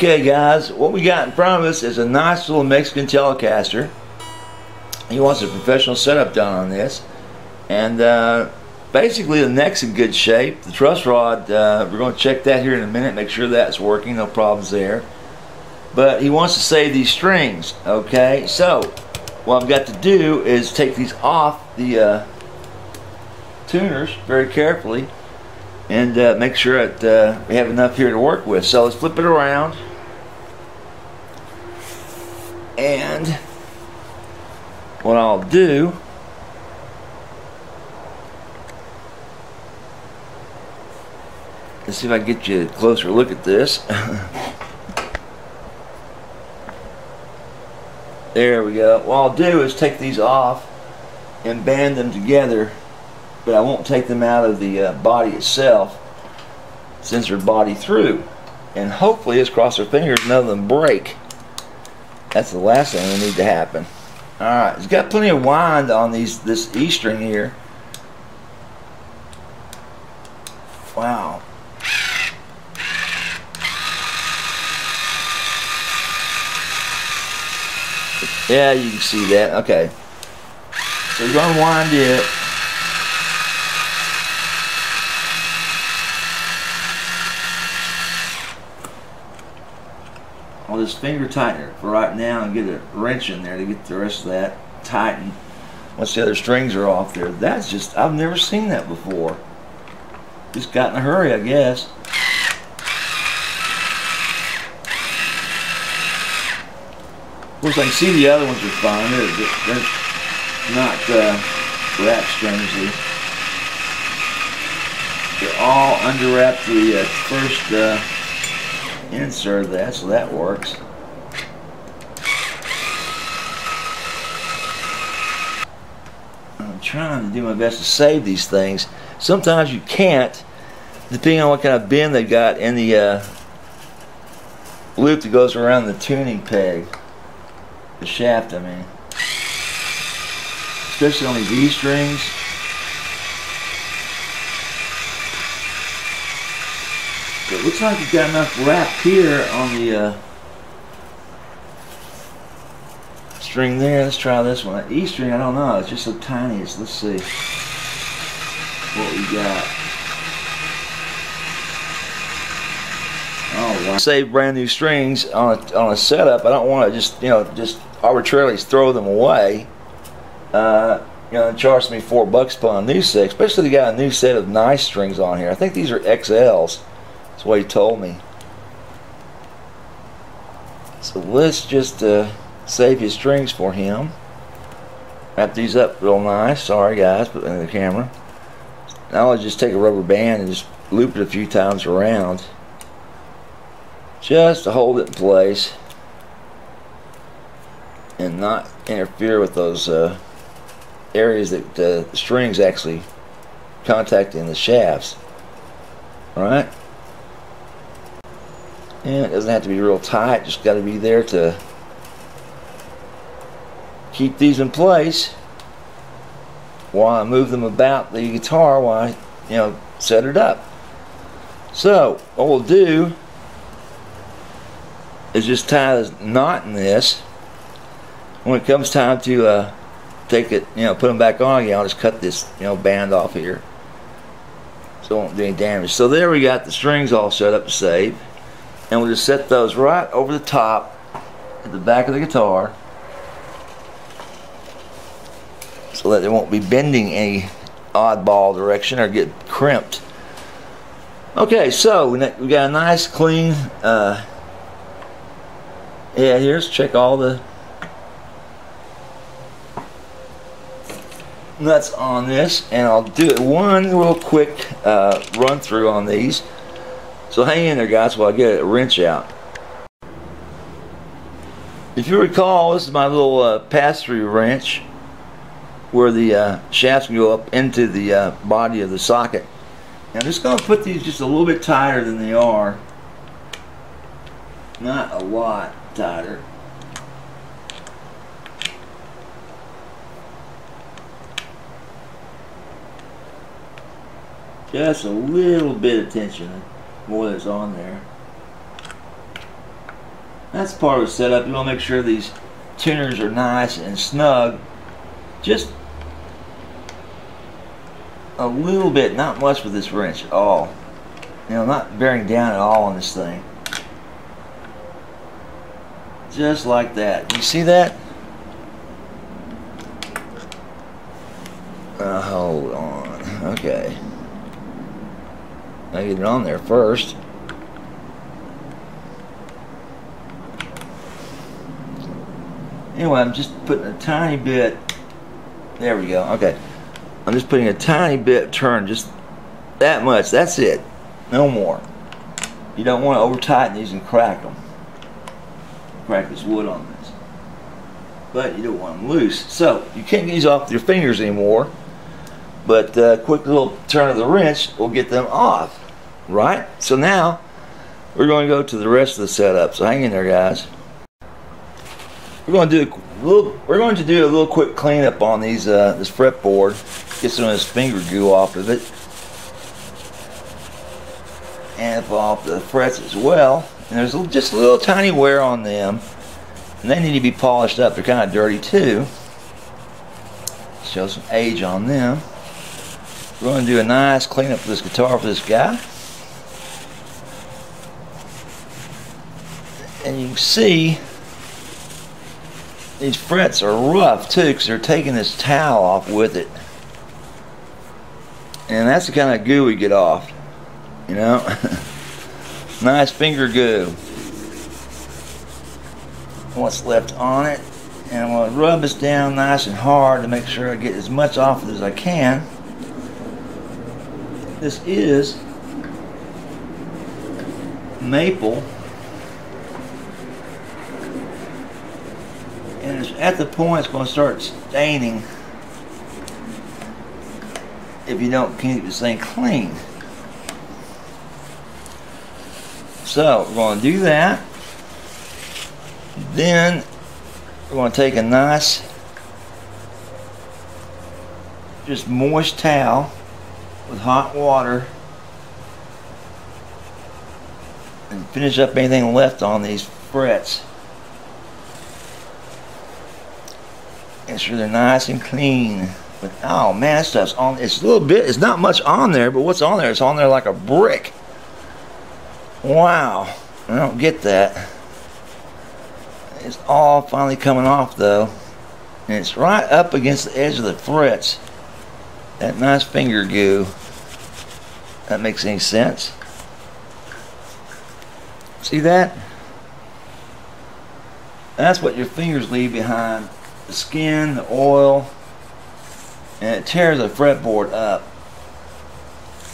Okay guys, what we got in front of us is a nice little Mexican Telecaster. He wants a professional setup done on this. And uh, basically the neck's in good shape. The truss rod, uh, we're going to check that here in a minute, make sure that's working, no problems there. But he wants to save these strings, okay? So, what I've got to do is take these off the uh, tuners very carefully and uh, make sure that uh, we have enough here to work with. So let's flip it around. And what I'll do let's see if I can get you a closer look at this. there we go. What I'll do is take these off and band them together but I won't take them out of the uh, body itself since they're body through. And hopefully, let's cross our fingers, none of them break. That's the last thing that need to happen. Alright, it's got plenty of wind on these this E string here. Wow. Yeah, you can see that. Okay. So wind it. I'll finger tighten it for right now and get a wrench in there to get the rest of that tightened once the other strings are off there. That's just, I've never seen that before. Just got in a hurry, I guess. Of course, I can see the other ones are fine. They're, they're not uh, wrapped strangely. They're all underwrapped the uh, first uh, insert that so that works. I'm trying to do my best to save these things. Sometimes you can't, depending on what kind of bend they got in the uh, loop that goes around the tuning peg. The shaft, I mean. Especially on these E strings. It looks like you've got enough wrap here on the uh, string there. Let's try this one. That E string, I don't know. It's just so tiny. It's, let's see what we got. Oh, wow. Save brand new strings on a, on a setup. I don't want to just, you know, just arbitrarily throw them away. Uh, you know, it charged me four bucks per a new set, especially they got a new set of nice strings on here. I think these are XLs. That's what he told me. So let's just uh, save his strings for him. Wrap these up real nice. Sorry guys, put in the camera. Now I'll just take a rubber band and just loop it a few times around. Just to hold it in place. And not interfere with those uh, areas that uh, the strings actually contacting the shafts. Alright? And it doesn't have to be real tight, just got to be there to keep these in place while I move them about the guitar while I, you know, set it up. So, what we'll do is just tie this knot in this. When it comes time to uh, take it, you know, put them back on again, I'll just cut this, you know, band off here so it won't do any damage. So there we got the strings all set up to save and we'll just set those right over the top at the back of the guitar so that they won't be bending any oddball direction or get crimped. Okay, so we got a nice clean uh, yeah, here's check all the nuts on this and I'll do one real quick uh, run through on these so hang in there guys while I get a wrench out. If you recall, this is my little uh, pass-through wrench where the uh, shafts can go up into the uh, body of the socket. Now I'm just going to put these just a little bit tighter than they are. Not a lot tighter. Just a little bit of tension that's on there. That's part of the setup. You want to make sure these tuners are nice and snug. Just a little bit, not much with this wrench at all. You know, not bearing down at all on this thing. Just like that. You see that? Uh, hold on. Okay. I get it on there first. Anyway, I'm just putting a tiny bit. There we go. Okay. I'm just putting a tiny bit turn, just that much. That's it. No more. You don't want to over tighten these and crack them. Crack this wood on this. But you don't want them loose. So, you can't get these off your fingers anymore. But a uh, quick little turn of the wrench will get them off. Right? So now, we're going to go to the rest of the setup. So hang in there, guys. We're going to do a little. We're going to do a little quick cleanup on these uh, this fretboard. Get some of this finger goo off of it, and off the frets as well. And there's just a little tiny wear on them, and they need to be polished up. They're kind of dirty too. Show some age on them. We're going to do a nice cleanup for this guitar for this guy. And you can see these frets are rough too because they're taking this towel off with it. And that's the kind of goo we get off. You know? nice finger goo. What's left on it. And I'm going to rub this down nice and hard to make sure I get as much off as I can. This is maple at the point it's going to start staining if you don't keep this thing clean. So we're going to do that. Then we're going to take a nice, just moist towel with hot water and finish up anything left on these frets. Make really nice and clean. But oh man, stuff's on. It's a little bit. It's not much on there, but what's on there? It's on there like a brick. Wow, I don't get that. It's all finally coming off though, and it's right up against the edge of the frets. That nice finger goo. That makes any sense? See that? That's what your fingers leave behind the skin, the oil, and it tears the fretboard up.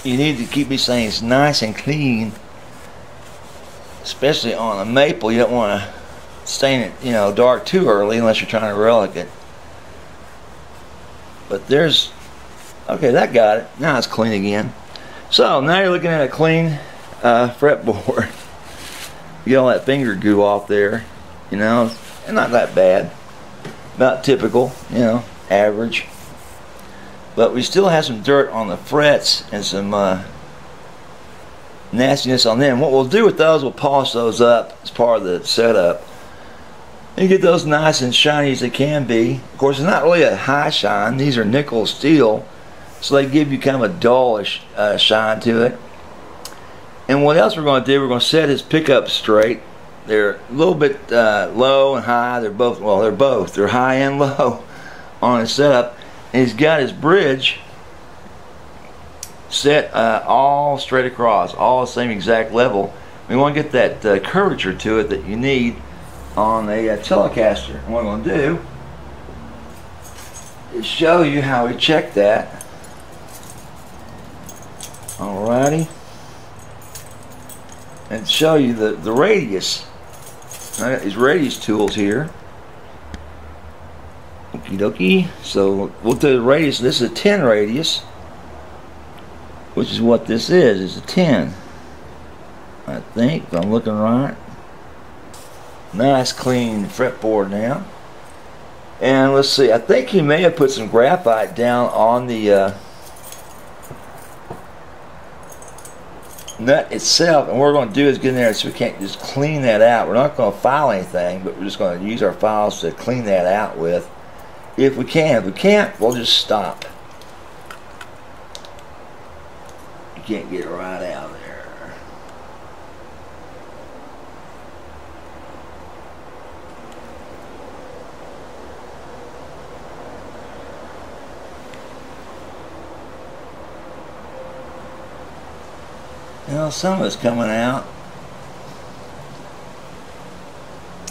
You need to keep these things nice and clean, especially on a maple. You don't want to stain it, you know, dark too early unless you're trying to relic it. But there's, okay, that got it. Now it's clean again. So now you're looking at a clean uh, fretboard. you get all that finger goo off there, you know, and not that bad about typical, you know, average. But we still have some dirt on the frets and some uh, nastiness on them. What we'll do with those, we'll polish those up as part of the setup. And get those nice and shiny as they can be. Of course, it's not really a high shine. These are nickel steel, so they give you kind of a dullish uh, shine to it. And what else we're going to do, we're going to set his pickup straight they're a little bit uh, low and high. They're both, well, they're both. They're high and low on his setup. And he's got his bridge set uh, all straight across, all the same exact level. We want to get that uh, curvature to it that you need on a uh, Telecaster. And what I'm going to do is show you how we check that. Alrighty. And show you the, the radius I got these radius tools here. Okie dokie. So we'll do the radius. This is a 10 radius, which is what this is. It's a 10. I think, I'm looking right. Nice clean fretboard now. And let's see, I think he may have put some graphite down on the uh, nut itself, and what we're going to do is get in there so we can't just clean that out. We're not going to file anything, but we're just going to use our files to clean that out with if we can. If we can't, we'll just stop. You can't get it right out there. You know, some of it's coming out.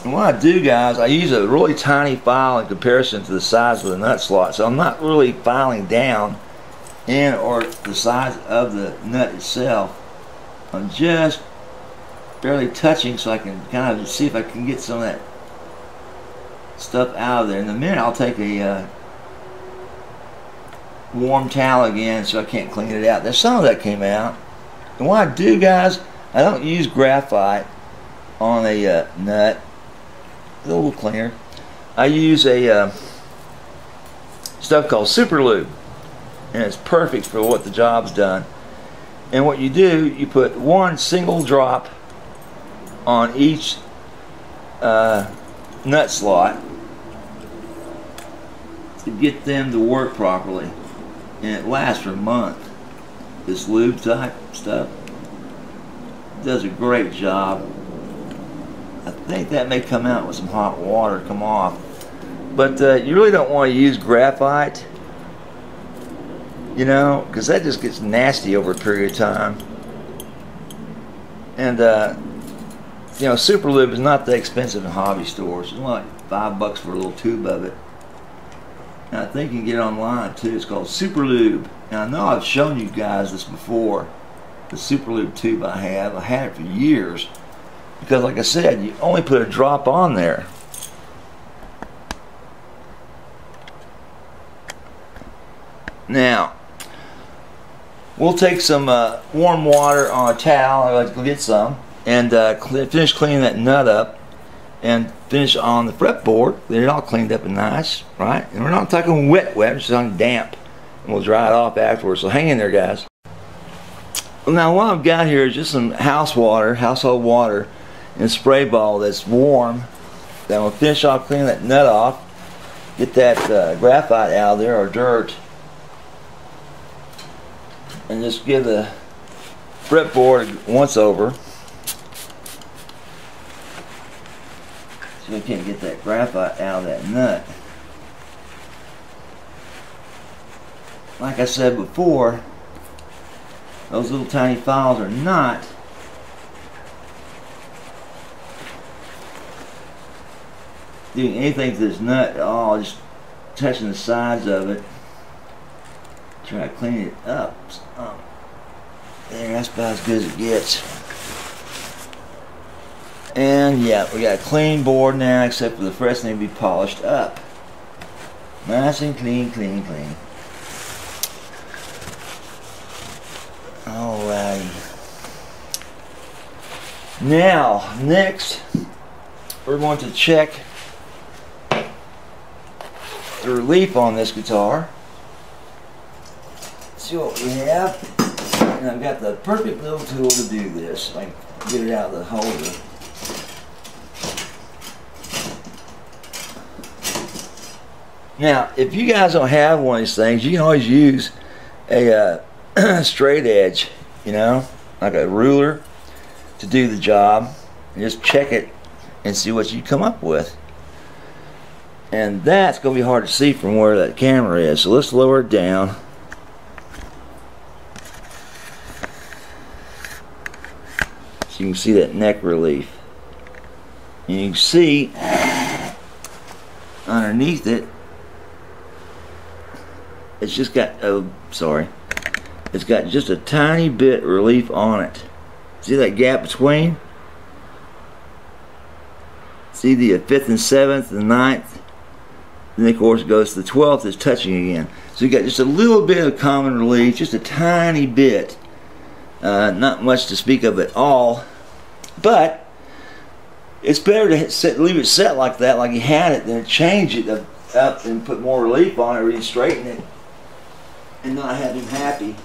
And what I do, guys, I use a really tiny file in comparison to the size of the nut slot. So I'm not really filing down in or the size of the nut itself. I'm just barely touching so I can kind of see if I can get some of that stuff out of there. In a minute, I'll take a uh, warm towel again so I can't clean it out. There's some of that came out. And what I do, guys, I don't use graphite on a uh, nut. A little cleaner. I use a uh, stuff called Super Lube, and it's perfect for what the job's done. And what you do, you put one single drop on each uh, nut slot to get them to work properly, and it lasts for a month this lube type stuff. Does a great job. I think that may come out with some hot water come off. But uh, you really don't want to use graphite you know because that just gets nasty over a period of time. And uh, you know super lube is not that expensive in hobby stores. It's like five bucks for a little tube of it. And I think you can get it online too. It's called super lube and I know I've shown you guys this before, the Super Lube tube I have. I had it for years because like I said, you only put a drop on there. Now, we'll take some uh, warm water on a towel, I like to get some, and uh, finish cleaning that nut up and finish on the fretboard. Get it all cleaned up and nice, right? And we're not talking wet wet, just on damp and we'll dry it off afterwards. So hang in there, guys. Now what I've got here is just some house water, household water, in a spray ball that's warm. Then we'll finish off cleaning that nut off, get that uh, graphite out of there or dirt, and just give the fretboard once over. So we can't get that graphite out of that nut. Like I said before, those little tiny files are not doing anything to this nut at all, just touching the sides of it. Try to clean it up. Um, there, that's about as good as it gets. And yeah, we got a clean board now, except for the first thing to be polished up. Nice and clean, clean, clean. Alright. Now, next, we're going to check the relief on this guitar. See what we have. And I've got the perfect little tool to do this. I get it out of the holder. Now, if you guys don't have one of these things, you can always use a uh, straight edge, you know, like a ruler to do the job. And just check it and see what you come up with. And that's going to be hard to see from where that camera is. So let's lower it down. So you can see that neck relief. And you can see underneath it, it's just got, oh, sorry, it's got just a tiny bit relief on it. See that gap between? See the fifth and seventh and ninth? Then of course it goes to the twelfth is touching again. So you got just a little bit of common relief, just a tiny bit. Uh, not much to speak of at all. But it's better to set, leave it set like that, like you had it, than change it up and put more relief on it, or straighten it, and not have him happy.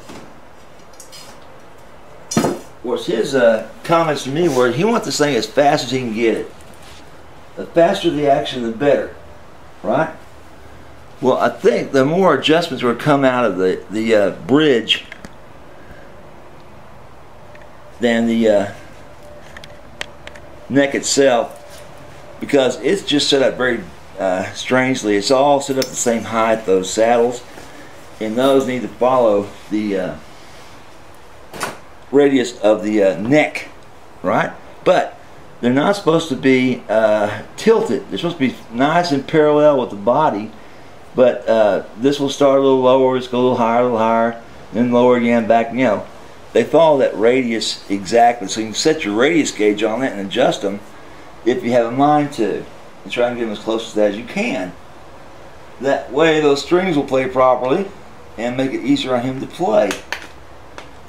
Was his uh, comments to me were he wants this thing as fast as he can get it. The faster the action, the better, right? Well, I think the more adjustments were come out of the the uh, bridge than the uh, neck itself, because it's just set up very uh, strangely. It's all set up the same height. Those saddles, and those need to follow the uh, radius of the uh, neck, right? But they're not supposed to be uh, tilted. They're supposed to be nice and parallel with the body. But uh, this will start a little lower, it's go a little higher, a little higher, then lower again, back. You know, they follow that radius exactly. So you can set your radius gauge on that and adjust them if you have a mind to, and try and get them as close to that as you can. That way, those strings will play properly and make it easier on him to play.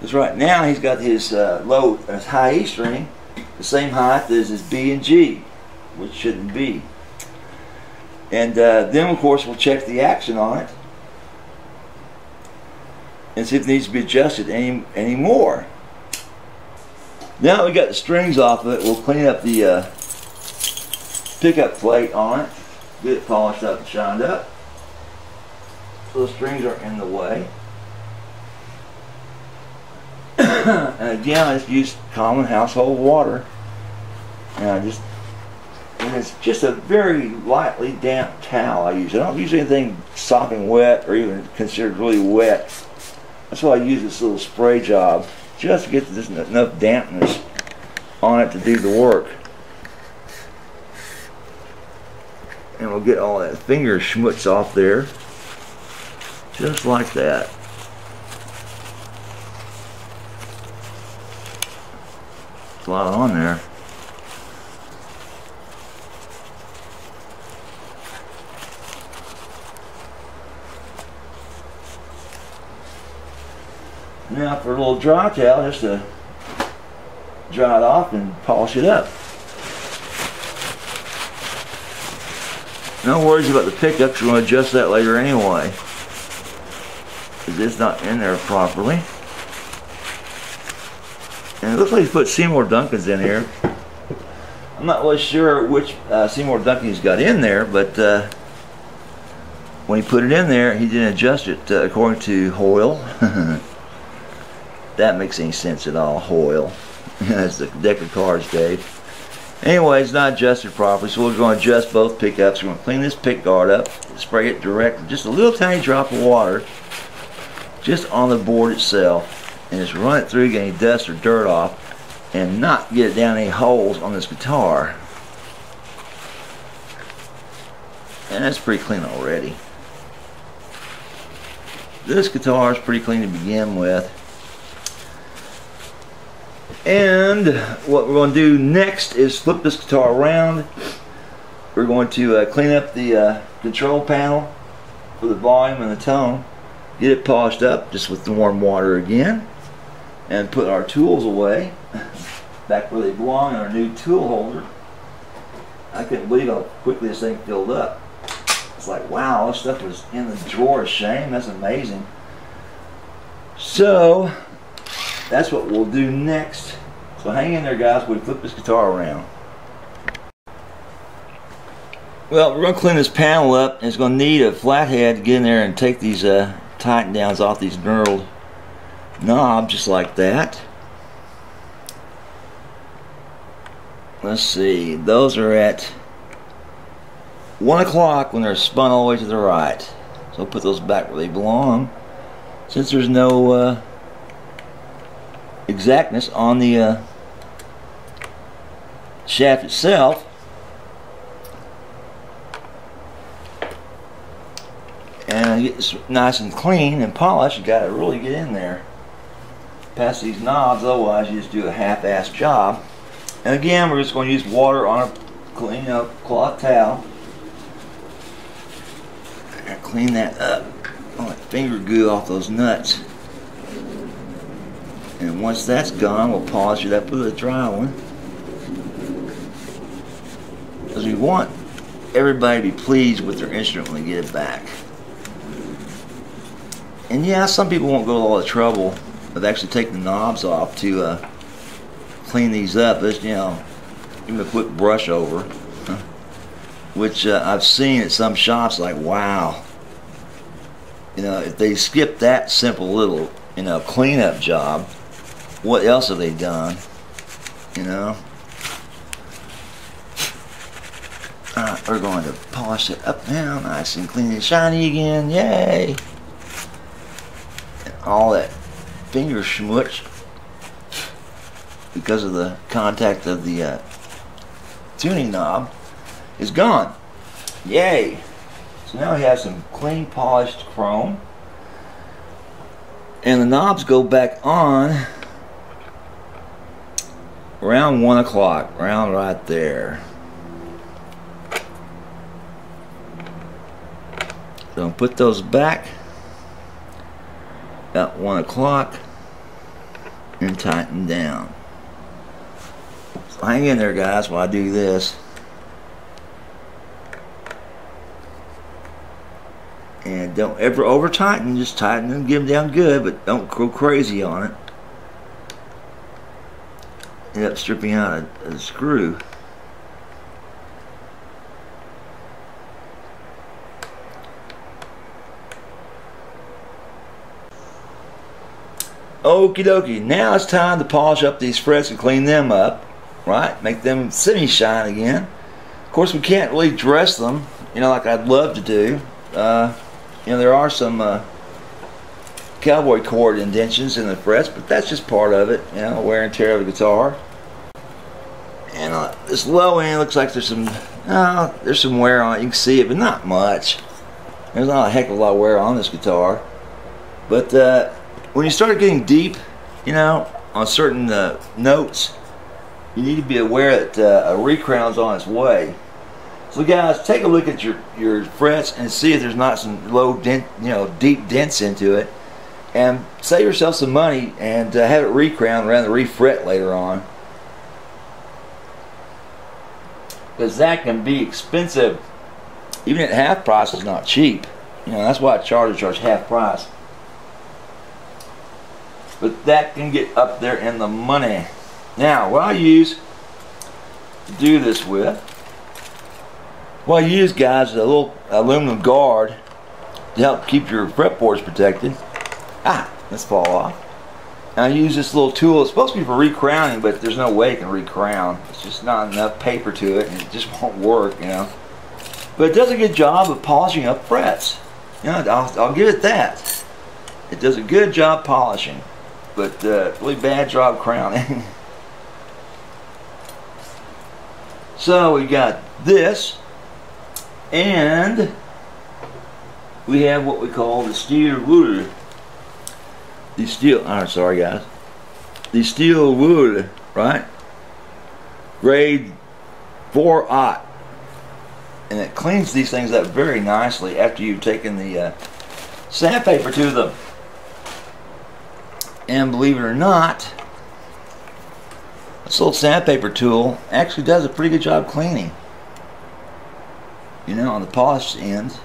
Because right now he's got his uh, low, his high E string, the same height as his B and G, which shouldn't be. And uh, then of course we'll check the action on it and see if it needs to be adjusted any, any more. Now we got the strings off of it, we'll clean up the uh, pickup plate on it, get it polished up and shined up. So the strings aren't in the way. And again, I just use common household water. And I just, and it's just a very lightly damp towel I use. I don't use anything sopping wet or even considered really wet. That's why I use this little spray job, just to get this enough dampness on it to do the work. And we'll get all that finger schmutz off there, just like that. Lot on there. Now for a little dry towel, just to dry it off and polish it up. No worries about the pickups, we're going to adjust that later anyway. Because it's not in there properly. And it looks like he's put Seymour Duncans in here. I'm not really sure which uh, Seymour Duncan he's got in there, but uh, when he put it in there, he didn't adjust it uh, according to Hoyle. that makes any sense at all, Hoyle. That's the deck of cards, Dave. Anyway, it's not adjusted properly, so we're going to adjust both pickups. We're going to clean this pick guard up, spray it directly, just a little tiny drop of water, just on the board itself and just run it through, get any dust or dirt off, and not get it down any holes on this guitar. And that's pretty clean already. This guitar is pretty clean to begin with. And what we're going to do next is flip this guitar around. We're going to uh, clean up the uh, control panel for the volume and the tone. Get it polished up just with the warm water again and put our tools away back where they belong in our new tool holder. I couldn't believe how quickly this thing filled up. It's like, wow, this stuff was in the drawer of shame. That's amazing. So, that's what we'll do next. So hang in there, guys. We flip this guitar around. Well, we're going to clean this panel up. It's going to need a flathead to get in there and take these uh, tighten downs off these knurled knob just like that. Let's see, those are at 1 o'clock when they're spun all the way to the right. So put those back where they belong. Since there's no uh, exactness on the uh, shaft itself, and this nice and clean and polished, you got to really get in there past these knobs, otherwise you just do a half-ass job. And again, we're just going to use water on a clean up cloth towel. Clean that up. All that finger goo off those nuts. And once that's gone, we'll polish it up with a dry one. Because we want everybody to be pleased with their instrument when they get it back. And yeah, some people won't go to all the trouble of actually taking the knobs off to uh, clean these up. Just, you know, give them a quick brush over. Which uh, I've seen at some shops like, wow. You know, if they skip that simple little, you know, cleanup job, what else have they done? You know? Alright, we're going to polish it up now, nice and clean and shiny again. Yay! And all that finger schmutz because of the contact of the uh, tuning knob is gone. Yay! So now we have some clean polished chrome. And the knobs go back on around 1 o'clock, around right there. So put those back about 1 o'clock and tighten down. So hang in there guys while I do this. And don't ever over tighten, just tighten them, give them down good, but don't go crazy on it. End up stripping out a, a screw. Okie dokie, now it's time to polish up these frets and clean them up, right? Make them semi-shine again. Of course, we can't really dress them, you know, like I'd love to do. Uh, you know, there are some uh, cowboy chord indentions in the frets, but that's just part of it, you know, wear and tear of the guitar. And uh, this low end looks like there's some, uh, there's some wear on it. You can see it, but not much. There's not a heck of a lot of wear on this guitar. But uh, when you start getting deep, you know, on certain uh, notes, you need to be aware that uh, a recrown's on its way. So guys, take a look at your, your frets and see if there's not some low dent, you know, deep dents into it. And save yourself some money and uh, have it recrowned rather than refret later on. Because that can be expensive. Even at half price is not cheap. You know, that's why Charter charge half price. But that can get up there in the money. Now, what I use to do this with, what I use, guys, is a little aluminum guard to help keep your fretboards protected. Ah, let's fall off. And I use this little tool. It's supposed to be for recrowning, but there's no way it can recrown. It's just not enough paper to it, and it just won't work, you know. But it does a good job of polishing up frets. You know, I'll, I'll give it that. It does a good job polishing but uh, really bad job crowning. so we got this, and we have what we call the steel wool. The steel, I'm sorry guys, the steel wool, right? Grade 4 ot. And it cleans these things up very nicely after you've taken the uh, sandpaper to them. And believe it or not, this little sandpaper tool actually does a pretty good job cleaning. You know, on the polished end.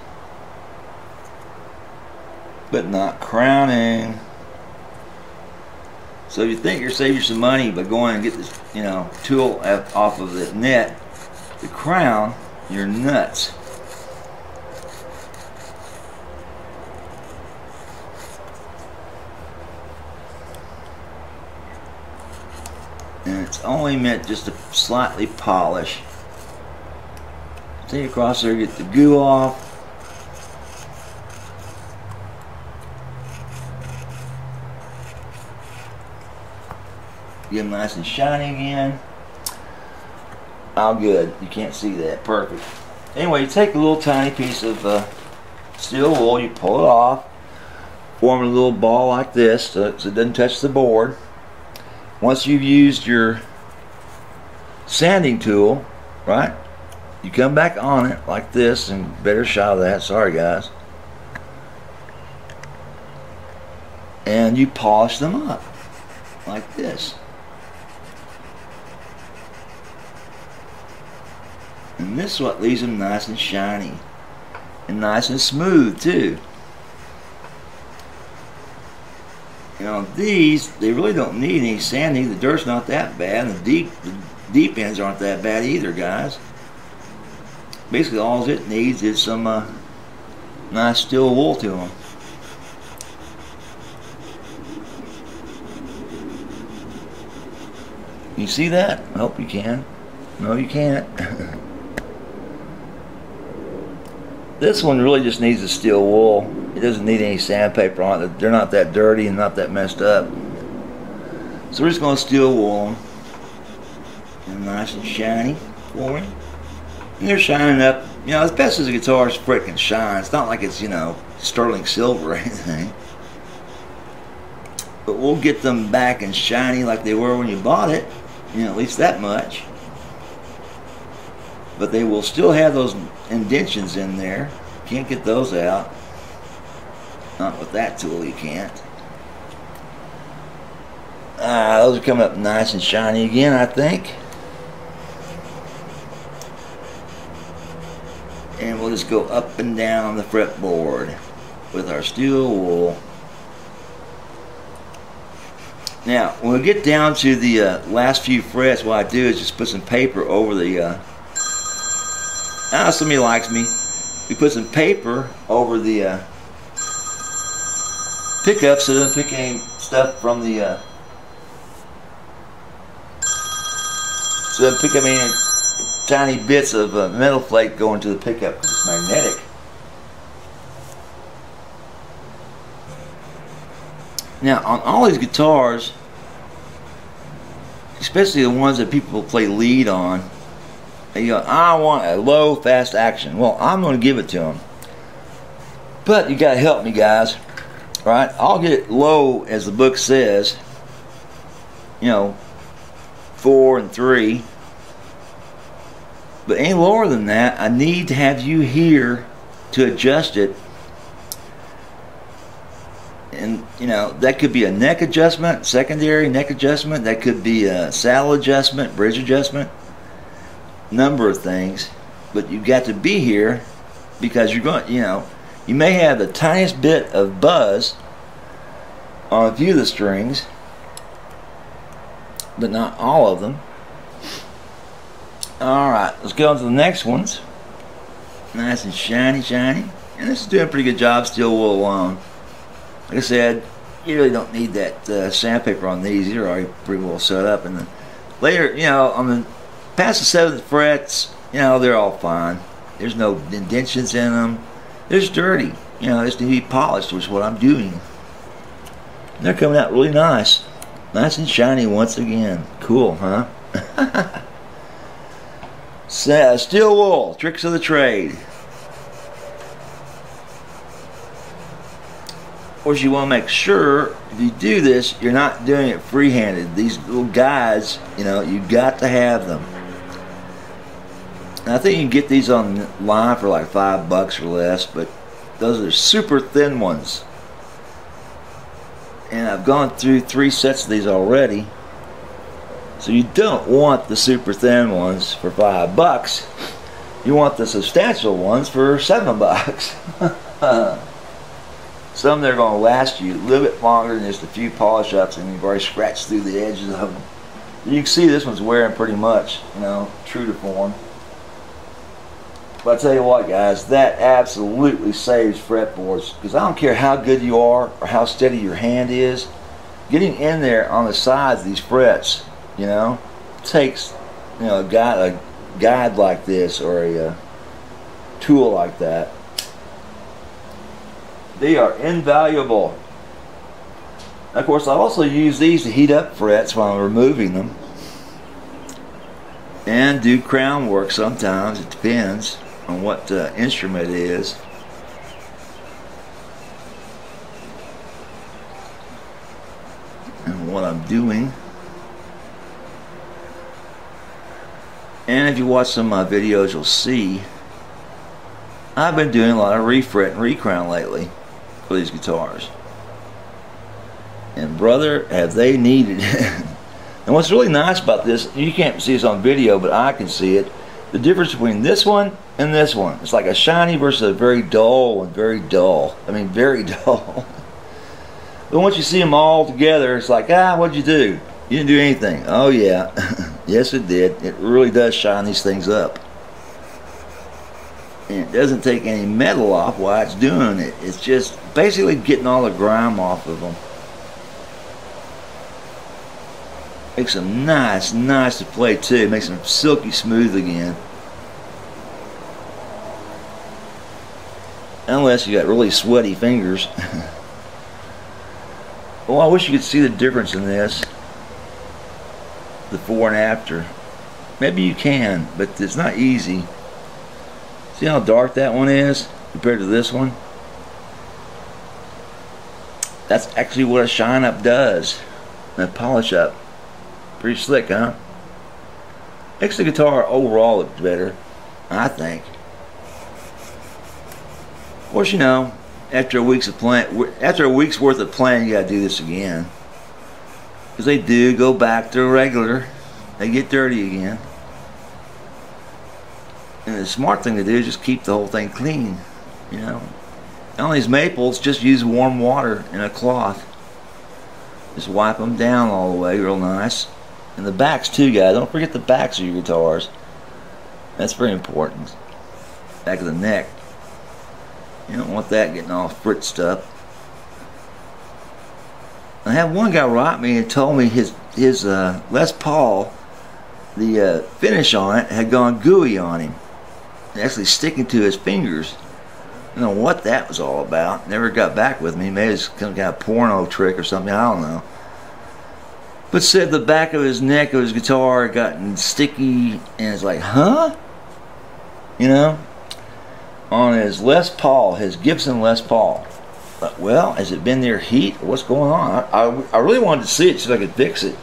But not crowning. So if you think you're saving some money by going and get this, you know, tool off of the net, the crown, you're nuts. And it's only meant just to slightly polish. Take across there, get the goo off. Get them nice and shiny again. All good. You can't see that. Perfect. Anyway, you take a little tiny piece of uh, steel wool, you pull it off, form a little ball like this so it doesn't touch the board once you've used your sanding tool, right, you come back on it like this, and better shot of that, sorry guys, and you polish them up like this. And this is what leaves them nice and shiny and nice and smooth too. You know, these, they really don't need any sanding. The dirt's not that bad. And the deep, the deep ends aren't that bad either, guys. Basically, all it needs is some uh, nice steel wool to them. You see that? I hope you can. No, you can't. this one really just needs a steel wool. It doesn't need any sandpaper on it. They're not that dirty and not that messed up. So we're just going to steel wool them. And nice and shiny for me. And they're shining up. You know, as best as a guitar's freaking shine. It's not like it's, you know, sterling silver or anything. But we'll get them back and shiny like they were when you bought it. You know, at least that much. But they will still have those indentions in there. Can't get those out. Not with that tool, you can't. Ah, those are coming up nice and shiny again, I think. And we'll just go up and down the fretboard with our steel wool. Now, when we get down to the uh, last few frets, what I do is just put some paper over the. Uh, ah, somebody likes me. We put some paper over the uh, pickup so it doesn't pick any stuff from the. Uh, so it pick up any tiny bits of uh, metal flake going to the pickup because it's magnetic. Now, on all these guitars, especially the ones that people play lead on, you go, I want a low, fast action. Well, I'm going to give it to him. But you got to help me, guys. Right? I'll get it low, as the book says. You know, four and three. But any lower than that, I need to have you here to adjust it and you know that could be a neck adjustment secondary neck adjustment that could be a saddle adjustment bridge adjustment number of things but you've got to be here because you're going you know you may have the tiniest bit of buzz on a few of the strings but not all of them alright let's go on to the next ones nice and shiny shiny and this is doing a pretty good job still wool alone like I said, you really don't need that uh, sandpaper on these. Are already pretty well set up. And then later, you know, on the past the seventh frets, you know, they're all fine. There's no indentions in them. They're just dirty. You know, they just need to be polished, which is what I'm doing. And they're coming out really nice. Nice and shiny once again. Cool, huh? Steel wool, tricks of the trade. Of course, you want to make sure if you do this, you're not doing it free-handed. These little guides, you know, you've got to have them. I think you can get these online for like five bucks or less, but those are super thin ones. And I've gone through three sets of these already. So you don't want the super thin ones for five bucks. You want the substantial ones for seven bucks. Some that are going to last you a little bit longer than just a few polish ups and you've already scratched through the edges of them. You can see this one's wearing pretty much, you know, true to form. But I tell you what, guys, that absolutely saves fretboards because I don't care how good you are or how steady your hand is. Getting in there on the sides of these frets, you know, takes, you know, a guide, a guide like this or a, uh, tool like that they are invaluable. Of course, I also use these to heat up frets while I'm removing them. And do crown work sometimes. It depends on what uh, instrument it is. And what I'm doing. And if you watch some of my videos, you'll see I've been doing a lot of refret and recrown lately for these guitars. And brother, have they needed it. And what's really nice about this, you can't see this on video, but I can see it. The difference between this one and this one. It's like a shiny versus a very dull and very dull. I mean, very dull. But once you see them all together, it's like, ah, what'd you do? You didn't do anything. Oh, yeah. yes, it did. It really does shine these things up. And it doesn't take any metal off while it's doing it. It's just basically getting all the grime off of them. Makes them nice, nice to play too. Makes them silky smooth again. Unless you got really sweaty fingers. well, oh, I wish you could see the difference in this. The before and after. Maybe you can, but it's not easy. See how dark that one is compared to this one? That's actually what a shine up does. A polish up. Pretty slick, huh? Makes the guitar overall look better, I think. Of course, you know, after a week's of playing, after a week's worth of playing, you gotta do this again. Because they do go back to regular. They get dirty again. And the smart thing to do is just keep the whole thing clean, you know. On these maples, just use warm water in a cloth. Just wipe them down all the way real nice. And the backs too, guys. Don't forget the backs of your guitars. That's very important. Back of the neck. You don't want that getting all fritzed up. I had one guy write me and told me his his uh, Les Paul, the uh, finish on it had gone gooey on him, actually sticking to his fingers. I don't know what that was all about. Never got back with me. Maybe it's some kind of porno trick or something. I don't know. But said the back of his neck of his guitar gotten sticky, and it's like, huh? You know, on his Les Paul, his Gibson Les Paul. Well, has it been there heat? What's going on? I, I, I, really wanted to see it so I could fix it.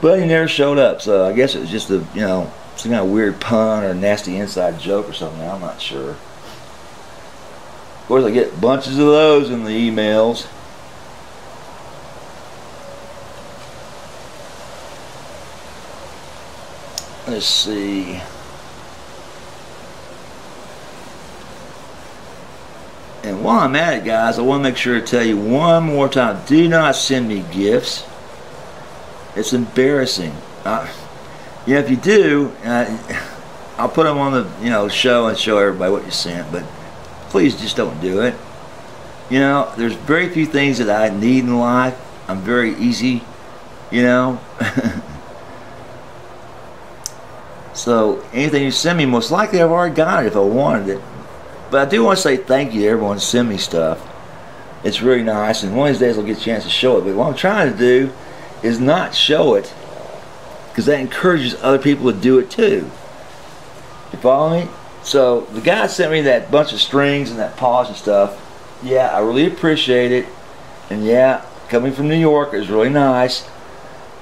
But he never showed up, so I guess it was just a, you know, some kind of weird pun or nasty inside joke or something. I'm not sure. Of course, I get bunches of those in the emails. Let's see. And while I'm at it, guys, I want to make sure to tell you one more time do not send me gifts. It's embarrassing. You know, if you do, I'll put them on the you know show and show everybody what you sent. But please just don't do it. You know, there's very few things that I need in life. I'm very easy. You know. so anything you send me, most likely I've already got it if I wanted it. But I do want to say thank you to everyone send me stuff. It's really nice, and one of these days I'll get a chance to show it. But what I'm trying to do is not show it, because that encourages other people to do it too. You follow me? So the guy sent me that bunch of strings and that polish and stuff. Yeah, I really appreciate it. And yeah, coming from New York is really nice.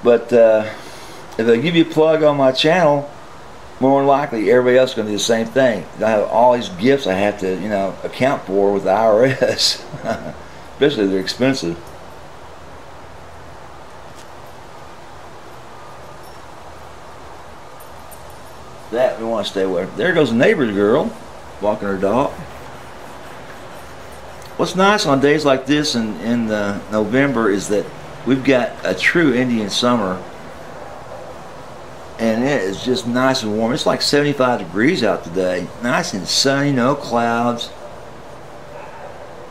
But uh, if I give you a plug on my channel, more than likely everybody else is going to do the same thing. I have all these gifts I have to, you know, account for with the IRS. Especially they're expensive. That we want to stay away. There goes the neighbor's girl walking her dog. What's nice on days like this in, in uh, November is that we've got a true Indian summer and it is just nice and warm. It's like 75 degrees out today. Nice and sunny, no clouds.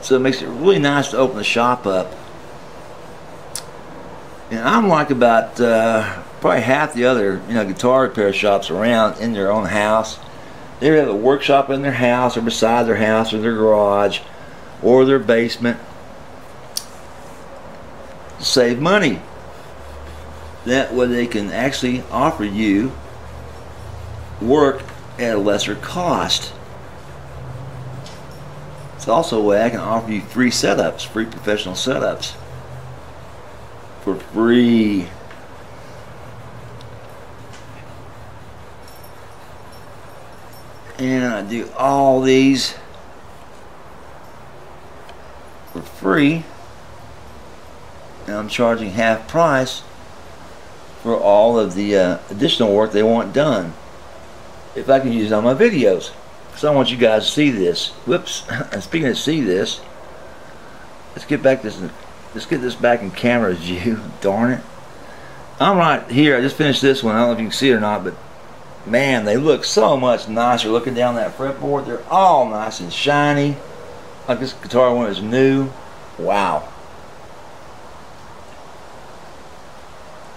So it makes it really nice to open the shop up. And I'm like about uh, probably half the other you know guitar repair shops around in their own house. They have a workshop in their house or beside their house or their garage or their basement. Save money that way they can actually offer you work at a lesser cost. It's also a way I can offer you free setups, free professional setups for free. And I do all these for free. And I'm charging half price for all of the uh, additional work they want done. If I can use it on my videos. So I want you guys to see this. Whoops. Speaking of see this, let's get back this let's get this back in camera view. Darn it. I'm right here. I just finished this one. I don't know if you can see it or not, but man, they look so much nicer looking down that fretboard. They're all nice and shiny. Like this guitar one is new. Wow.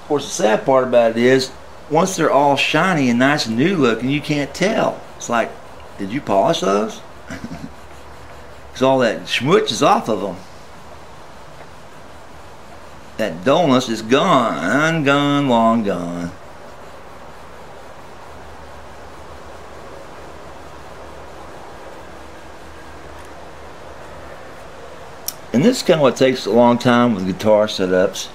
Of course, the sad part about it is, once they're all shiny and nice and new looking, you can't tell. It's like, did you polish those? Because all that schmutz is off of them. That dullness is gone, gone, long gone. And this is kind of what takes a long time with guitar setups.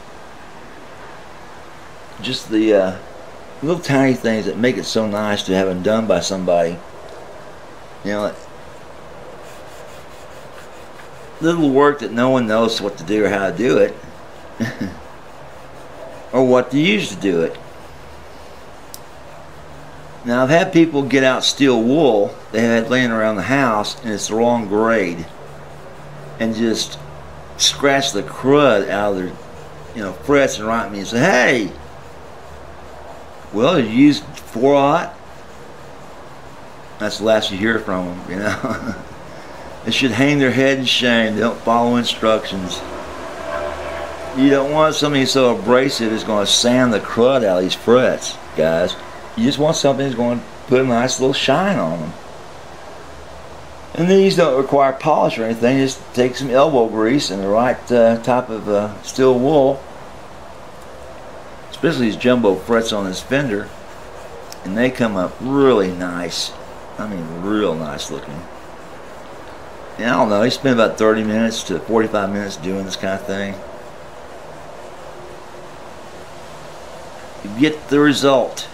Just the uh, little tiny things that make it so nice to have them done by somebody. You know, little work that no one knows what to do or how to do it. or what to use to do it. Now I've had people get out steel wool they had laying around the house and it's the wrong grade and just scratch the crud out of their, you know, frets and write me and say, hey, well, you used 4-aught? That's the last you hear from them, you know. they should hang their head in shame. They don't follow instructions. You don't want something so abrasive it's going to sand the crud out of these frets, guys. You just want something that's going to put a nice little shine on them. And these don't require polish or anything. Just take some elbow grease and the right uh, type of uh, steel wool. Especially these jumbo frets on this fender. And they come up really nice. I mean, real nice looking. And I don't know, you spend about 30 minutes to 45 minutes doing this kind of thing. You get the result.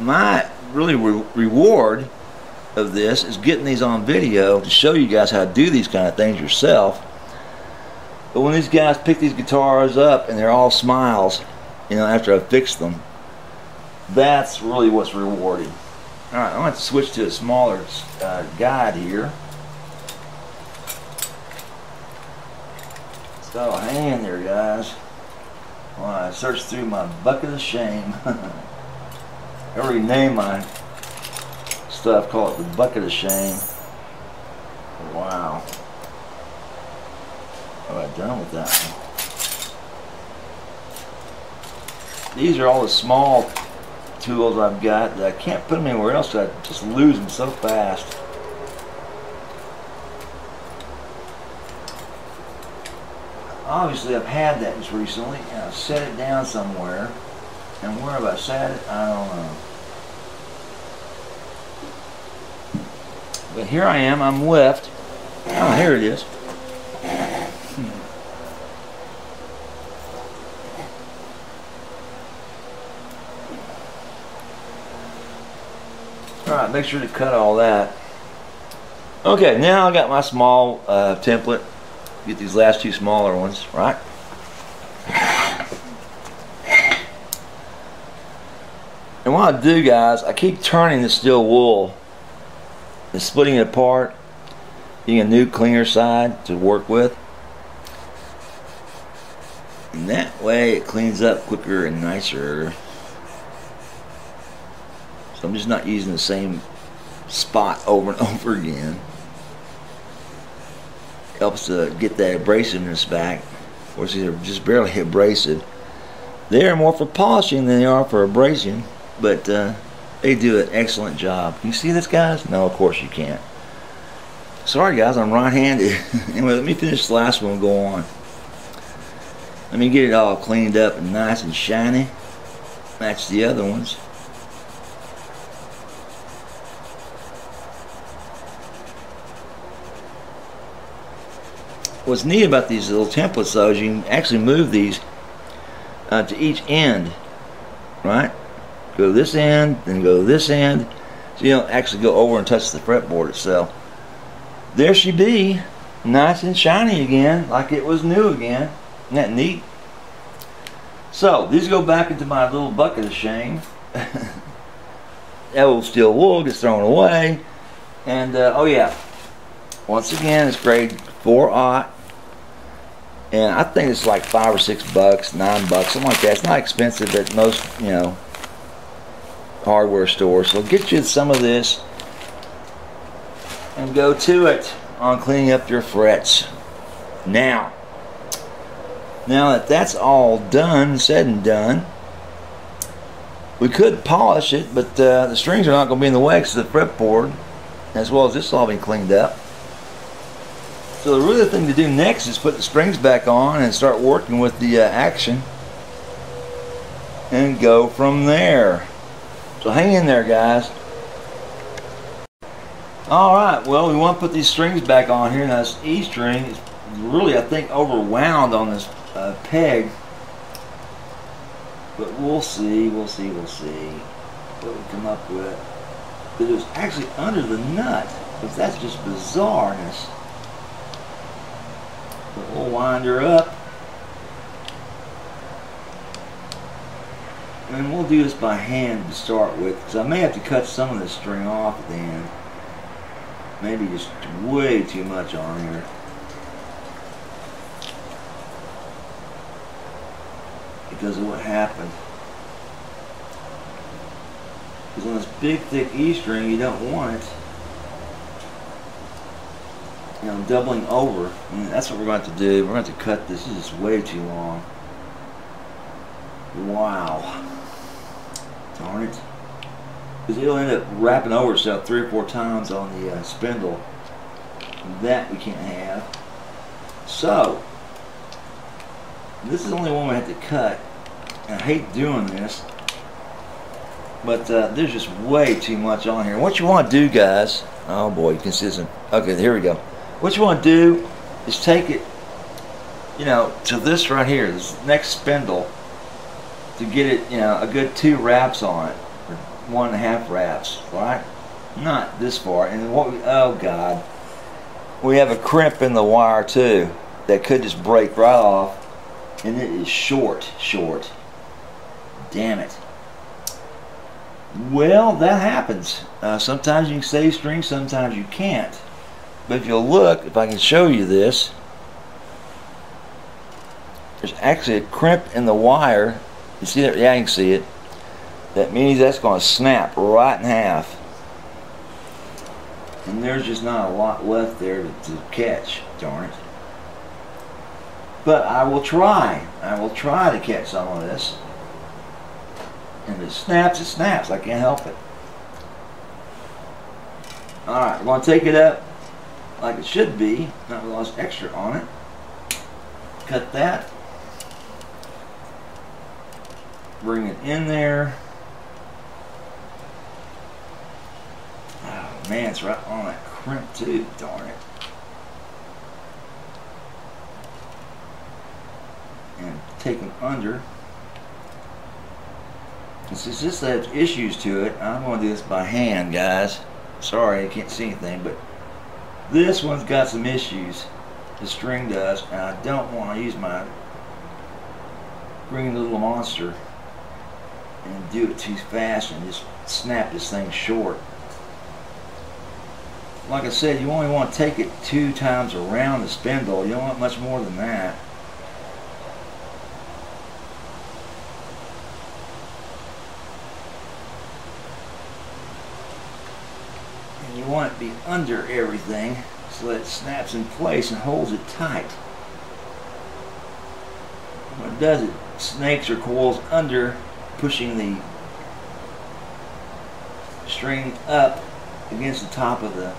My really re reward of this is getting these on video to show you guys how to do these kind of things yourself. But when these guys pick these guitars up and they're all smiles, you know, after I fix them, that's really what's rewarding. Alright, I'm going to switch to a smaller uh, guide here. So, hang in there, guys. While I search through my bucket of shame. I already named my stuff, call it the bucket of shame. Wow. Have I done with that one? These are all the small tools I've got that I can't put them anywhere else I just lose them so fast. Obviously I've had that just recently and I've set it down somewhere. And where have I set it? I don't know. But here I am, I'm left. Oh, here it is. Alright, make sure to cut all that. Okay, now I got my small uh, template. Get these last two smaller ones, right? And what I do guys, I keep turning the steel wool and splitting it apart, getting a new cleaner side to work with. And that way it cleans up quicker and nicer. So I'm just not using the same spot over and over again. Helps to get that abrasiveness back. Of course, these are just barely abrasive. They are more for polishing than they are for abrasion but uh, they do an excellent job. Can you see this, guys? No, of course you can't. Sorry, guys, I'm right-handed. anyway, let me finish the last one and go on. Let me get it all cleaned up and nice and shiny. Match the other ones. What's neat about these little templates though is you can actually move these uh, to each end, right? go this end, then go this end, so you don't actually go over and touch the fretboard itself. There she be, nice and shiny again, like it was new again. Isn't that neat? So, these go back into my little bucket of shame. that old steel wool gets thrown away. And, uh, oh yeah, once again, it's grade 4 aught. And I think it's like 5 or 6 bucks, 9 bucks, something like that. It's not expensive at most, you know, hardware stores. So get you some of this and go to it on cleaning up your frets. Now, now that that's all done, said and done, we could polish it, but uh, the strings are not going to be in the way because the fretboard, as well as this all being cleaned up. So the really thing to do next is put the strings back on and start working with the uh, action and go from there. So hang in there guys. Alright, well we want to put these strings back on here. Now this E string is really I think overwound on this uh, peg. But we'll see, we'll see, we'll see what we come up with. But it was actually under the nut. Because that's just bizarreness. We'll wind her up. And we'll do this by hand to start with. Because I may have to cut some of this string off at the end. Maybe just way too much on here. because of what happened. Because on this big thick E string you don't want it you know doubling over and that's what we're going to do. We're going to cut this. This is way too long. Wow. Darn it. Because it'll end up wrapping over itself three or four times on the uh, spindle. That we can't have. So, this is the only one we have to cut. I hate doing this. But uh, there's just way too much on here. What you want to do, guys, oh boy, you can see some, okay, here we go. What you want to do is take it, you know, to this right here, this next spindle, to get it, you know, a good two wraps on it, or one and a half wraps, right? Not this far. And what we, oh God, we have a crimp in the wire too that could just break right off and it is short, short. Damn it. Well, that happens. Uh, sometimes you can save strings, sometimes you can't. But if you'll look, if I can show you this, there's actually a crimp in the wire. You see that? Yeah, I can see it. That means that's going to snap right in half. And there's just not a lot left there to, to catch, darn it. But I will try. I will try to catch some of this. And it snaps, it snaps. I can't help it. Alright, we're going to take it up like it should be. Not lost extra on it. Cut that. Bring it in there. Oh man, it's right on that crimp too. Darn it. and take them under. And since this has issues to it, I'm going to do this by hand, guys. Sorry, I can't see anything, but this one's got some issues. The string does, and I don't want to use my green little monster and do it too fast and just snap this thing short. Like I said, you only want to take it two times around the spindle. You don't want much more than that. you want it to be under everything so that it snaps in place and holds it tight. What it does, it snakes or coils under, pushing the string up against the top of the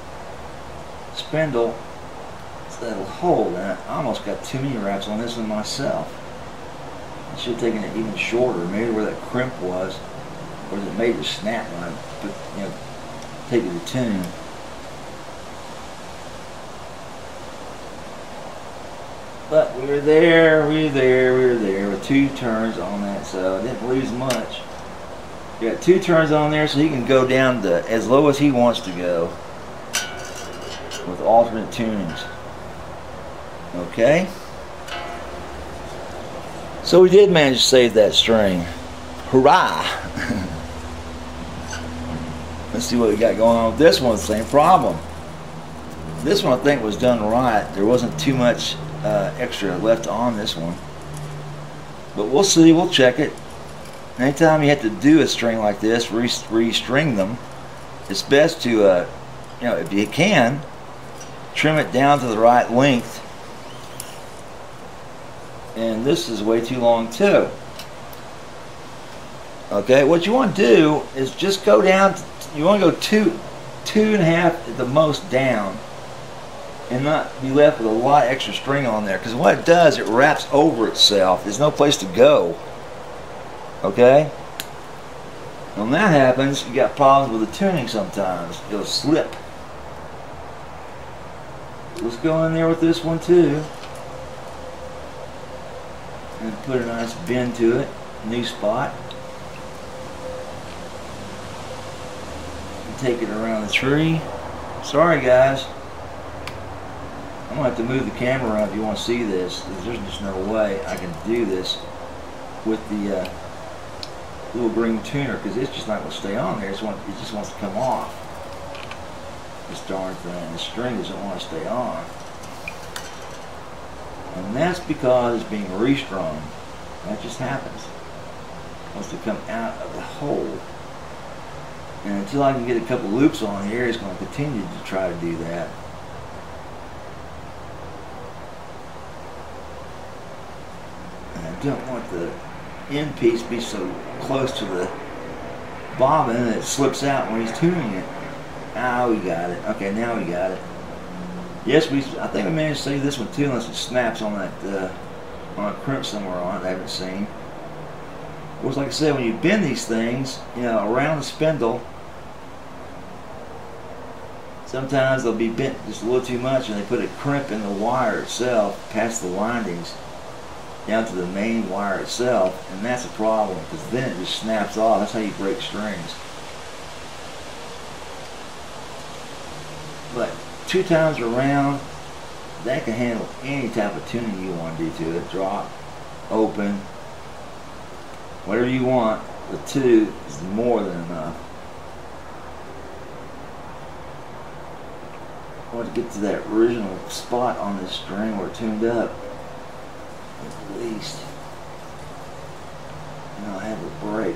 spindle so that'll hold. And I almost got too many wraps on this one myself. I should have taken it even shorter, maybe where that crimp was, where it made the snap when I put, you know, take it to tune. But we were there, we were there, we were there with two turns on that, so I didn't lose much. Got two turns on there so he can go down to as low as he wants to go with alternate tunings. Okay? So we did manage to save that string. Hurrah! Let's see what we got going on with this one. Same problem. this one I think was done right. There wasn't too much uh, extra left on this one. But we'll see, we'll check it. Anytime you have to do a string like this, restring them, it's best to, uh, you know, if you can, trim it down to the right length. And this is way too long too. Okay, what you want to do is just go down, you want to go two, two and a half at the most down and not be left with a lot extra string on there because what it does, it wraps over itself. There's no place to go. Okay? When that happens, you got problems with the tuning sometimes. It'll slip. Let's go in there with this one too. And put a nice bend to it. New spot. And take it around the tree. Sorry guys. I'm to have to move the camera around if you want to see this. There's just no way I can do this with the uh, little green tuner because it's just not to stay on there. It's want, it just wants to come off. This darn thing. The string doesn't want to stay on. And that's because it's being restrung. That just happens. It wants to come out of the hole. And until I can get a couple loops on here, it's going to continue to try to do that. And I don't want the end piece be so close to the bobbin that it slips out when he's tuning it. Ah, we got it. Okay, now we got it. Yes, we. I think we managed to save this one too, unless it snaps on that uh, on a crimp somewhere on it. I haven't seen. Of course, like I said, when you bend these things, you know, around the spindle, sometimes they'll be bent just a little too much, and they put a crimp in the wire itself, past the windings down to the main wire itself, and that's a problem because then it just snaps off. That's how you break strings. But two times around, that can handle any type of tuning you want to do to it. Drop, open, whatever you want. The two is more than enough. I want to get to that original spot on this string where it tuned up at least. And I'll have a break.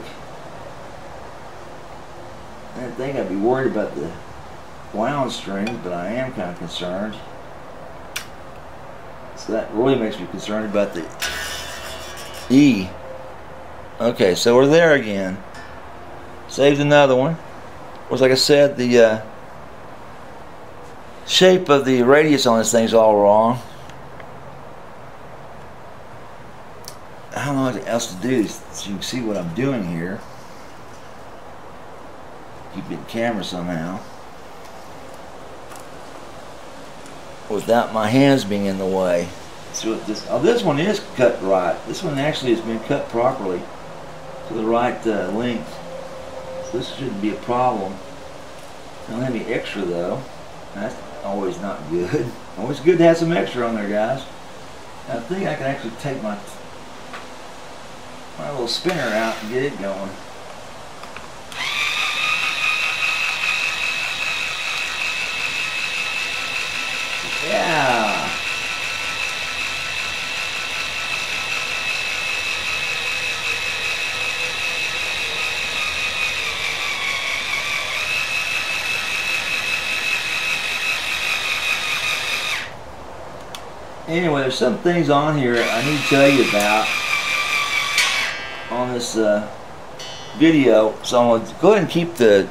I think I'd be worried about the wound strings, but I am kind of concerned. So that really makes me concerned about the E. Okay, so we're there again. Saved another one. Was like I said, the uh, shape of the radius on this thing's all wrong. I don't know what else to do so you can see what I'm doing here. Keep it camera somehow. Without my hands being in the way. So this, oh, this one is cut right. This one actually has been cut properly to the right uh, length. So this shouldn't be a problem. Don't have any extra though. That's always not good. Always good to have some extra on there, guys. I think I can actually take my my little spinner out and get it going. Yeah. Anyway, there's some things on here I need to tell you about on this uh, video. So I'm going to go ahead and keep the...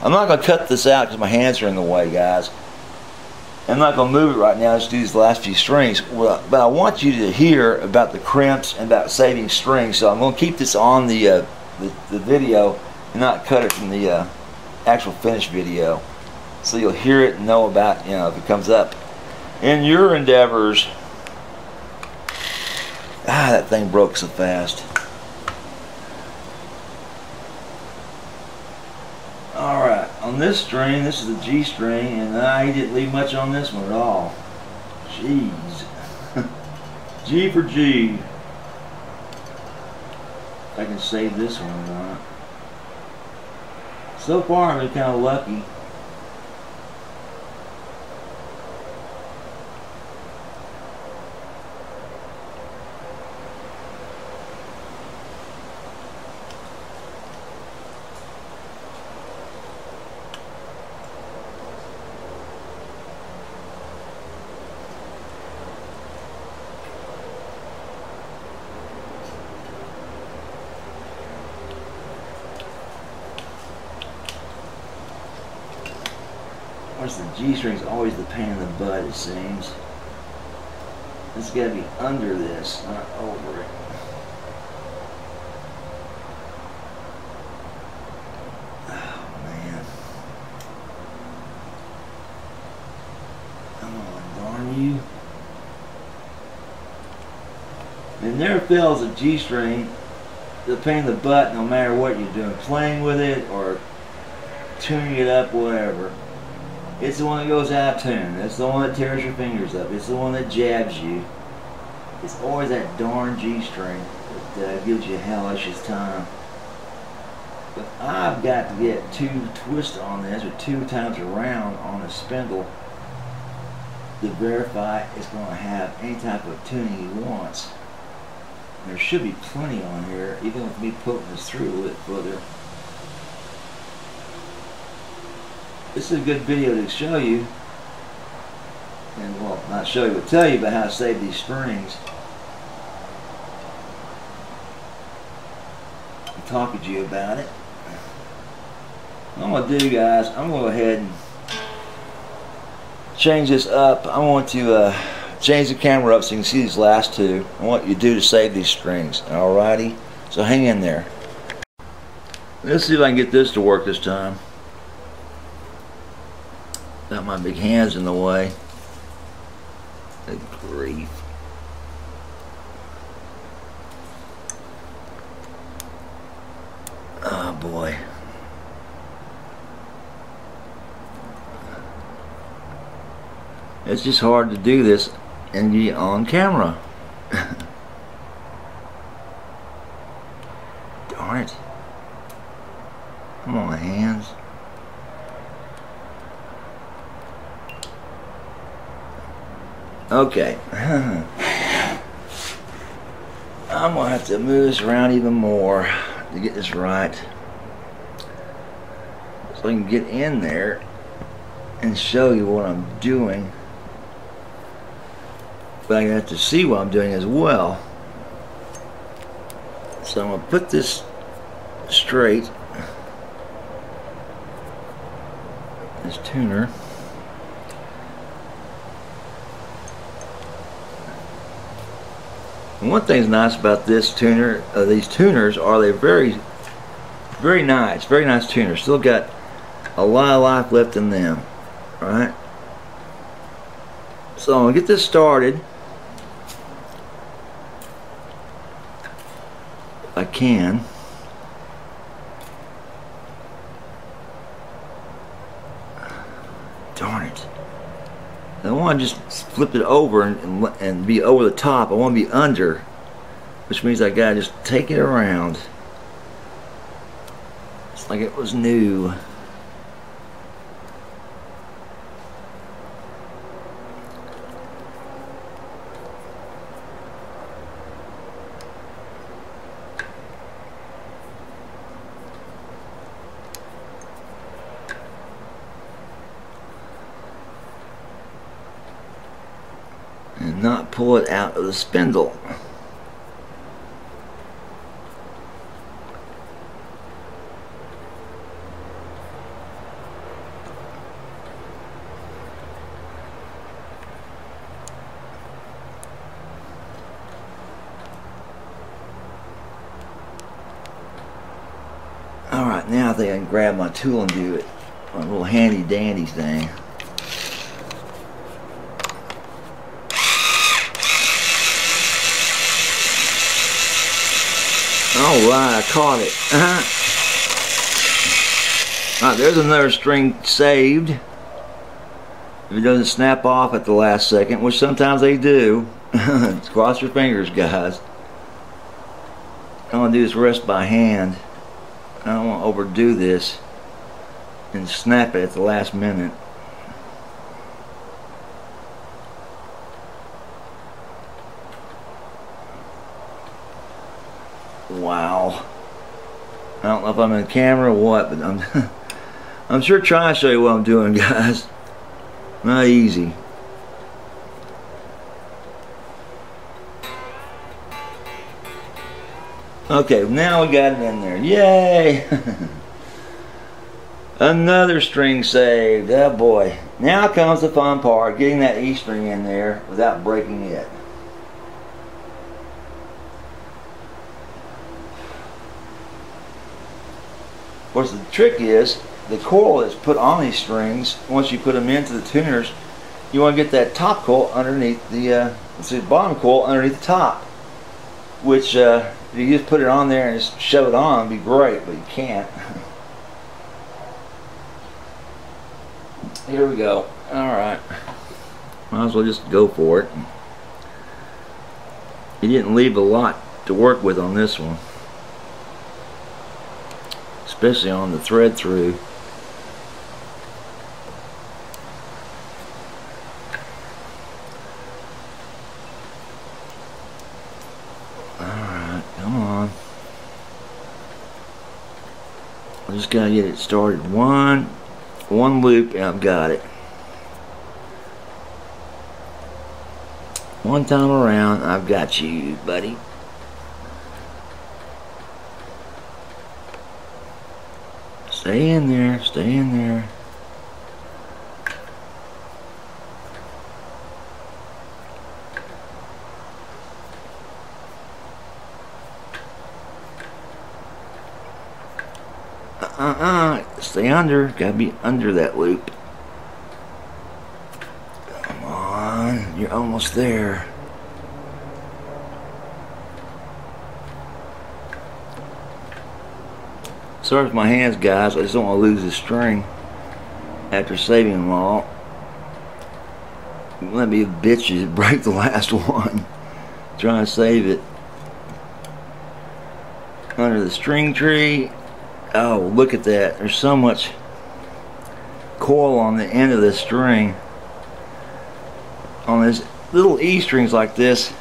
I'm not going to cut this out because my hands are in the way, guys. I'm not going to move it right now. Just do these last few strings. But I want you to hear about the crimps and about saving strings. So I'm going to keep this on the, uh, the, the, video and not cut it from the uh, actual finished video. So you'll hear it and know about, you know, if it comes up. In your endeavors... Ah, that thing broke so fast. Alright, on this string, this is the G string, and I didn't leave much on this one at all. Jeez. G for G. I can save this one or not. So far, I've been kind of lucky. Course, the G string's always the pain in the butt, it seems. It's got to be under this, not over it. Oh, man. Come on, darn you. It never fails a G string, the pain in the butt no matter what you're doing, playing with it or tuning it up, whatever. It's the one that goes out of tune. It's the one that tears your fingers up. It's the one that jabs you. It's always that darn G string that uh, gives you hellish time. But I've got to get two twists on this or two times around on a spindle to verify it's going to have any type of tuning he wants. There should be plenty on here, even with me poking this through a little bit further. This is a good video to show you, and well, not show you, but tell you about how to save these strings. I'm talking to you about it. What I'm to do, guys, I'm to go ahead and change this up. I want to uh, change the camera up so you can see these last two. I want you do to save these strings. Alrighty? So hang in there. Let's see if I can get this to work this time. My big hands in the way. Good grief. Oh boy. It's just hard to do this and be on camera. Darn it. Come on, hands. Okay. I'm going to have to move this around even more to get this right. So I can get in there and show you what I'm doing. But I'm going to have to see what I'm doing as well. So I'm going to put this straight. This tuner. And one thing's nice about this tuner, uh, these tuners, are they very, very nice, very nice tuners. Still got a lot of life left in them, right? So I'm gonna get this started. I can. Darn it. I want to just flip it over and, and, and be over the top. I want to be under, which means I got to just take it around. It's like it was new. and not pull it out of the spindle. Alright, now I think I can grab my tool and do it. My little handy dandy thing. Alright, I caught it. Uh -huh. Alright, there's another string saved. If it doesn't snap off at the last second, which sometimes they do. Cross your fingers, guys. I'm going to do this rest by hand. I don't want to overdo this and snap it at the last minute. Wow. I don't know if I'm in camera or what, but I'm I'm sure trying to show you what I'm doing, guys. Not easy. Okay, now we got it in there. Yay! Another string saved. Oh boy. Now comes the fun part, getting that E string in there without breaking it. Course the trick is the coil that's put on these strings, once you put them into the tuners, you want to get that top coil underneath the, uh, the bottom coil underneath the top. Which, uh, if you just put it on there and just shove it on, it'd be great, but you can't. Here we go. Alright. Might as well just go for it. He didn't leave a lot to work with on this one. Especially on the thread through. Alright, come on. I just gotta get it started. One, one loop and I've got it. One time around, I've got you, buddy. Stay in there, stay in there. Uh-uh, stay under, gotta be under that loop. Come on, you're almost there. Sorry for my hands, guys. I just don't want to lose the string after saving them all. Let me bitches break the last one. Trying to save it. Under the string tree. Oh, look at that. There's so much coil on the end of the string. On this little E strings like this,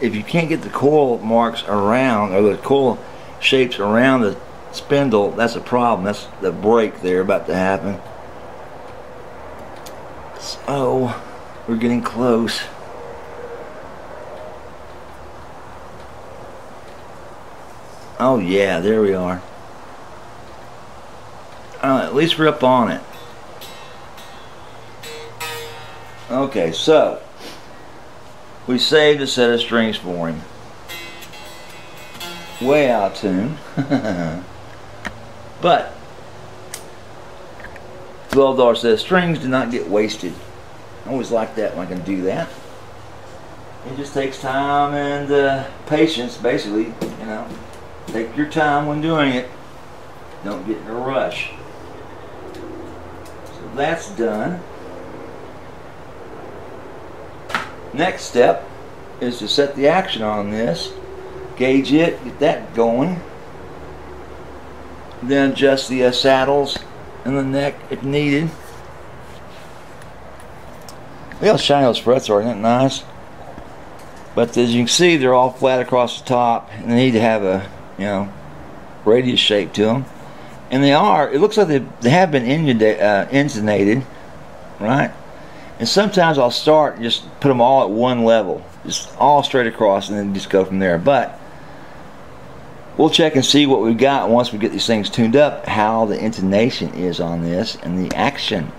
if you can't get the coil marks around, or the coil shapes around the spindle, that's a problem. That's the break there about to happen. So, we're getting close. Oh yeah, there we are. Uh, at least we're up on it. Okay, so we saved a set of strings for him. Way out tune. But $12 says strings do not get wasted. I always like that when I can do that. It just takes time and uh, patience, basically. You know, take your time when doing it. Don't get in a rush. So that's done. Next step is to set the action on this, gauge it, get that going then adjust the uh, saddles and the neck if needed. Look how shiny those frets are, isn't that nice? But as you can see, they're all flat across the top, and they need to have a, you know, radius shape to them. And they are. It looks like they they have been uh, intonated, right? And sometimes I'll start and just put them all at one level, just all straight across, and then just go from there. But We'll check and see what we've got once we get these things tuned up, how the intonation is on this and the action.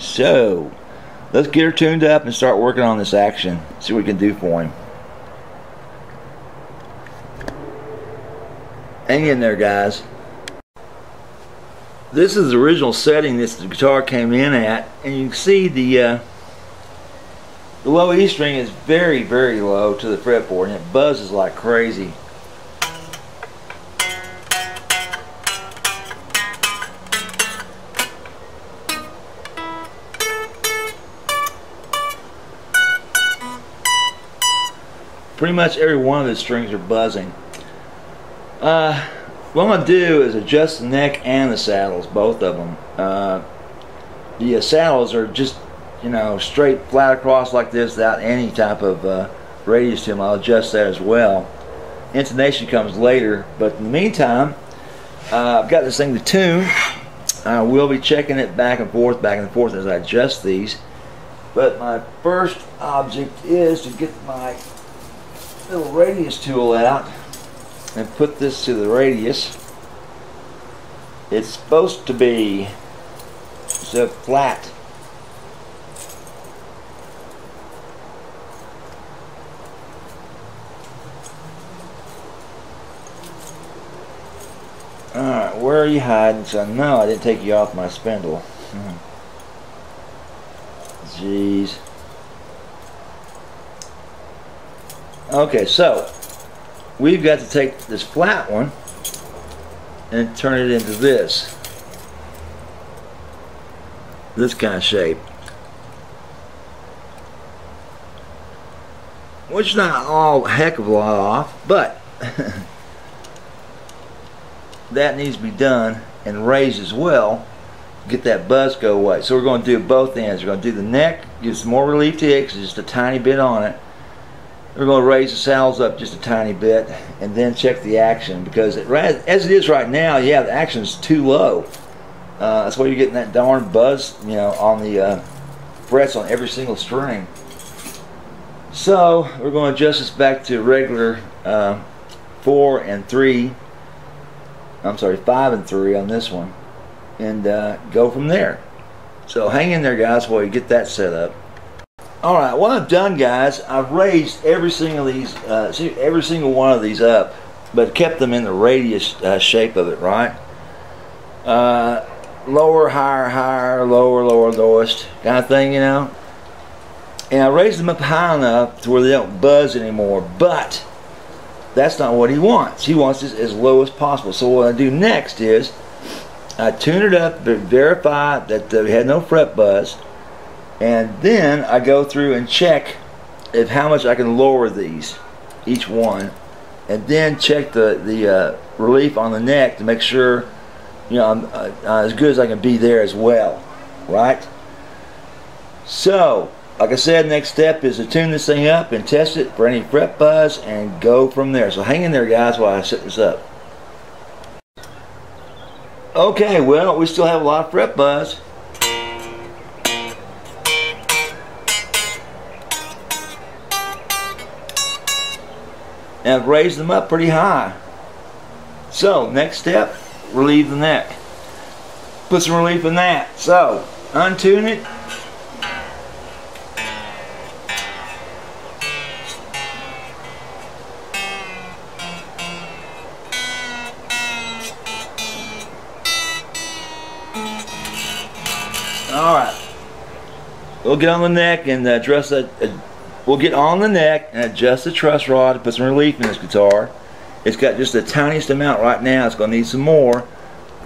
So, let's get her tuned up and start working on this action. See what we can do for him. Hang in there, guys. This is the original setting this the guitar came in at, and you can see the uh, the low E string is very, very low to the fretboard, and it buzzes like crazy. Pretty much every one of the strings are buzzing. Uh, what I'm going to do is adjust the neck and the saddles, both of them. Uh, the uh, saddles are just, you know, straight flat across like this without any type of uh, radius to them. I'll adjust that as well. Intonation comes later, but in the meantime, uh, I've got this thing to tune. I will be checking it back and forth, back and forth as I adjust these. But my first object is to get my little radius tool out and put this to the radius. it's supposed to be so flat. Alright, where are you hiding, son? No, I didn't take you off my spindle. Hmm. Jeez. Okay, so we've got to take this flat one and turn it into this. This kind of shape. Which is not all heck of a lot off, but that needs to be done and raised as well get that buzz go away. So we're going to do both ends. We're going to do the neck, give some more relief to it because just a tiny bit on it. We're going to raise the saddles up just a tiny bit and then check the action because it, as it is right now, yeah, the action is too low. Uh, that's why you're getting that darn buzz, you know, on the uh, frets on every single string. So we're going to adjust this back to regular uh, four and three. I'm sorry, five and three on this one, and uh, go from there. So hang in there, guys, while you get that set up. Alright, what I've done guys, I've raised every single these, uh, every single one of these up, but kept them in the radius uh, shape of it, right? Uh, lower, higher, higher, lower, lower, lowest, kind of thing, you know? And I raised them up high enough to where they don't buzz anymore, but that's not what he wants. He wants this as low as possible. So what I do next is, I tune it up, verify that we had no fret buzz, and then I go through and check if how much I can lower these each one and then check the the uh, relief on the neck to make sure you know I'm uh, uh, as good as I can be there as well right? So like I said next step is to tune this thing up and test it for any fret buzz and go from there. So hang in there guys while I set this up. Okay well we still have a lot of fret buzz and I've raised them up pretty high. So, next step, relieve the neck. Put some relief in that. So, untune it. Alright. We'll get on the neck and uh, dress that. Uh, We'll get on the neck and adjust the truss rod to put some relief in this guitar. It's got just the tiniest amount right now. It's going to need some more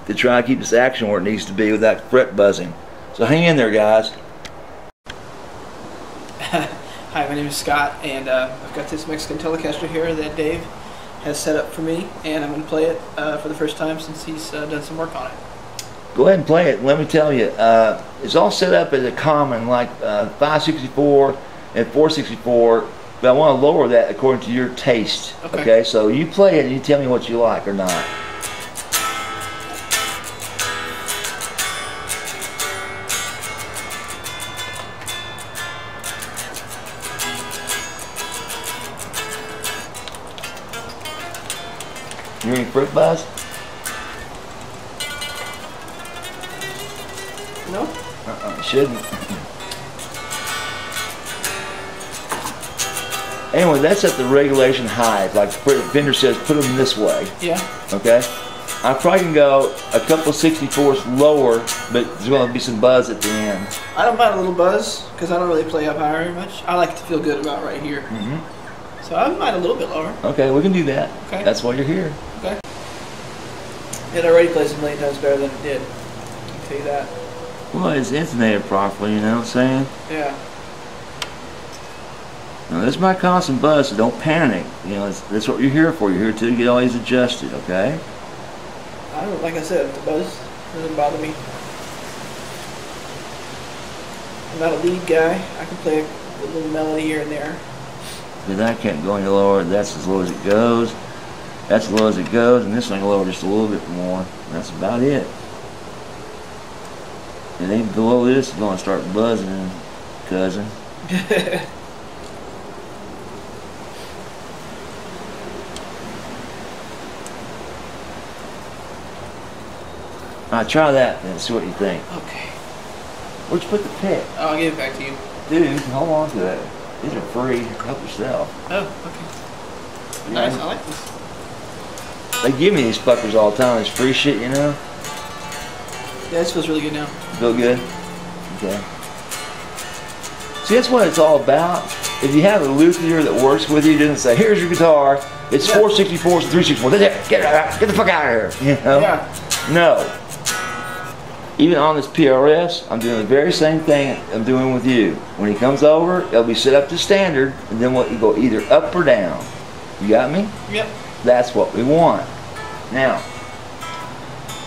to try to keep this action where it needs to be without fret buzzing. So hang in there, guys. Hi, my name is Scott, and uh, I've got this Mexican Telecaster here that Dave has set up for me, and I'm going to play it uh, for the first time since he's uh, done some work on it. Go ahead and play it. Let me tell you, uh, it's all set up as a common, like uh, 564 and 464 but I want to lower that according to your taste. Okay. okay. So you play it and you tell me what you like or not. You any fret buzz? No. Uh-uh, shouldn't. Anyway, that's at the regulation height. Like Fender says, put them this way. Yeah. Okay. I probably can go a couple 64s lower, but there's going to be some buzz at the end. I don't mind a little buzz because I don't really play up higher very much. I like to feel good about right here. Mm -hmm. So I mind a little bit lower. Okay, we can do that. Okay. That's why you're here. Okay. It already plays a million times better than it did. I can tell you that. Well, it's intonated properly, you know what I'm saying? Yeah. Now this might cause some buzz, so don't panic. You know, that's what you're here for. You're here to get all these adjusted, okay? I don't, like I said, the buzz doesn't bother me. I'm not a lead guy. I can play a little melody here and there. Because I can't go any lower. That's as low as it goes. That's as low as it goes, and this thing lower just a little bit more. That's about it. And then below this is going to start buzzing, cousin. All right, try that and see what you think. Okay. Where'd you put the pick? Oh, I'll give it back to you. Dude, hold on to that. These are free. Help yourself. Oh, okay. Nice. I like this. They give me these fuckers all the time. It's free shit, you know? Yeah, this feels really good now. Feel good? Okay. See, that's what it's all about. If you have a luthier that works with you, doesn't say, here's your guitar, it's Yeah. 464s and 364s. That's it. Get, it out. get the fuck out of here. You know? Yeah. No. Even on this PRS, I'm doing the very same thing I'm doing with you. When he comes over, it'll be set up to standard, and then we'll go either up or down. You got me? Yep. That's what we want. Now,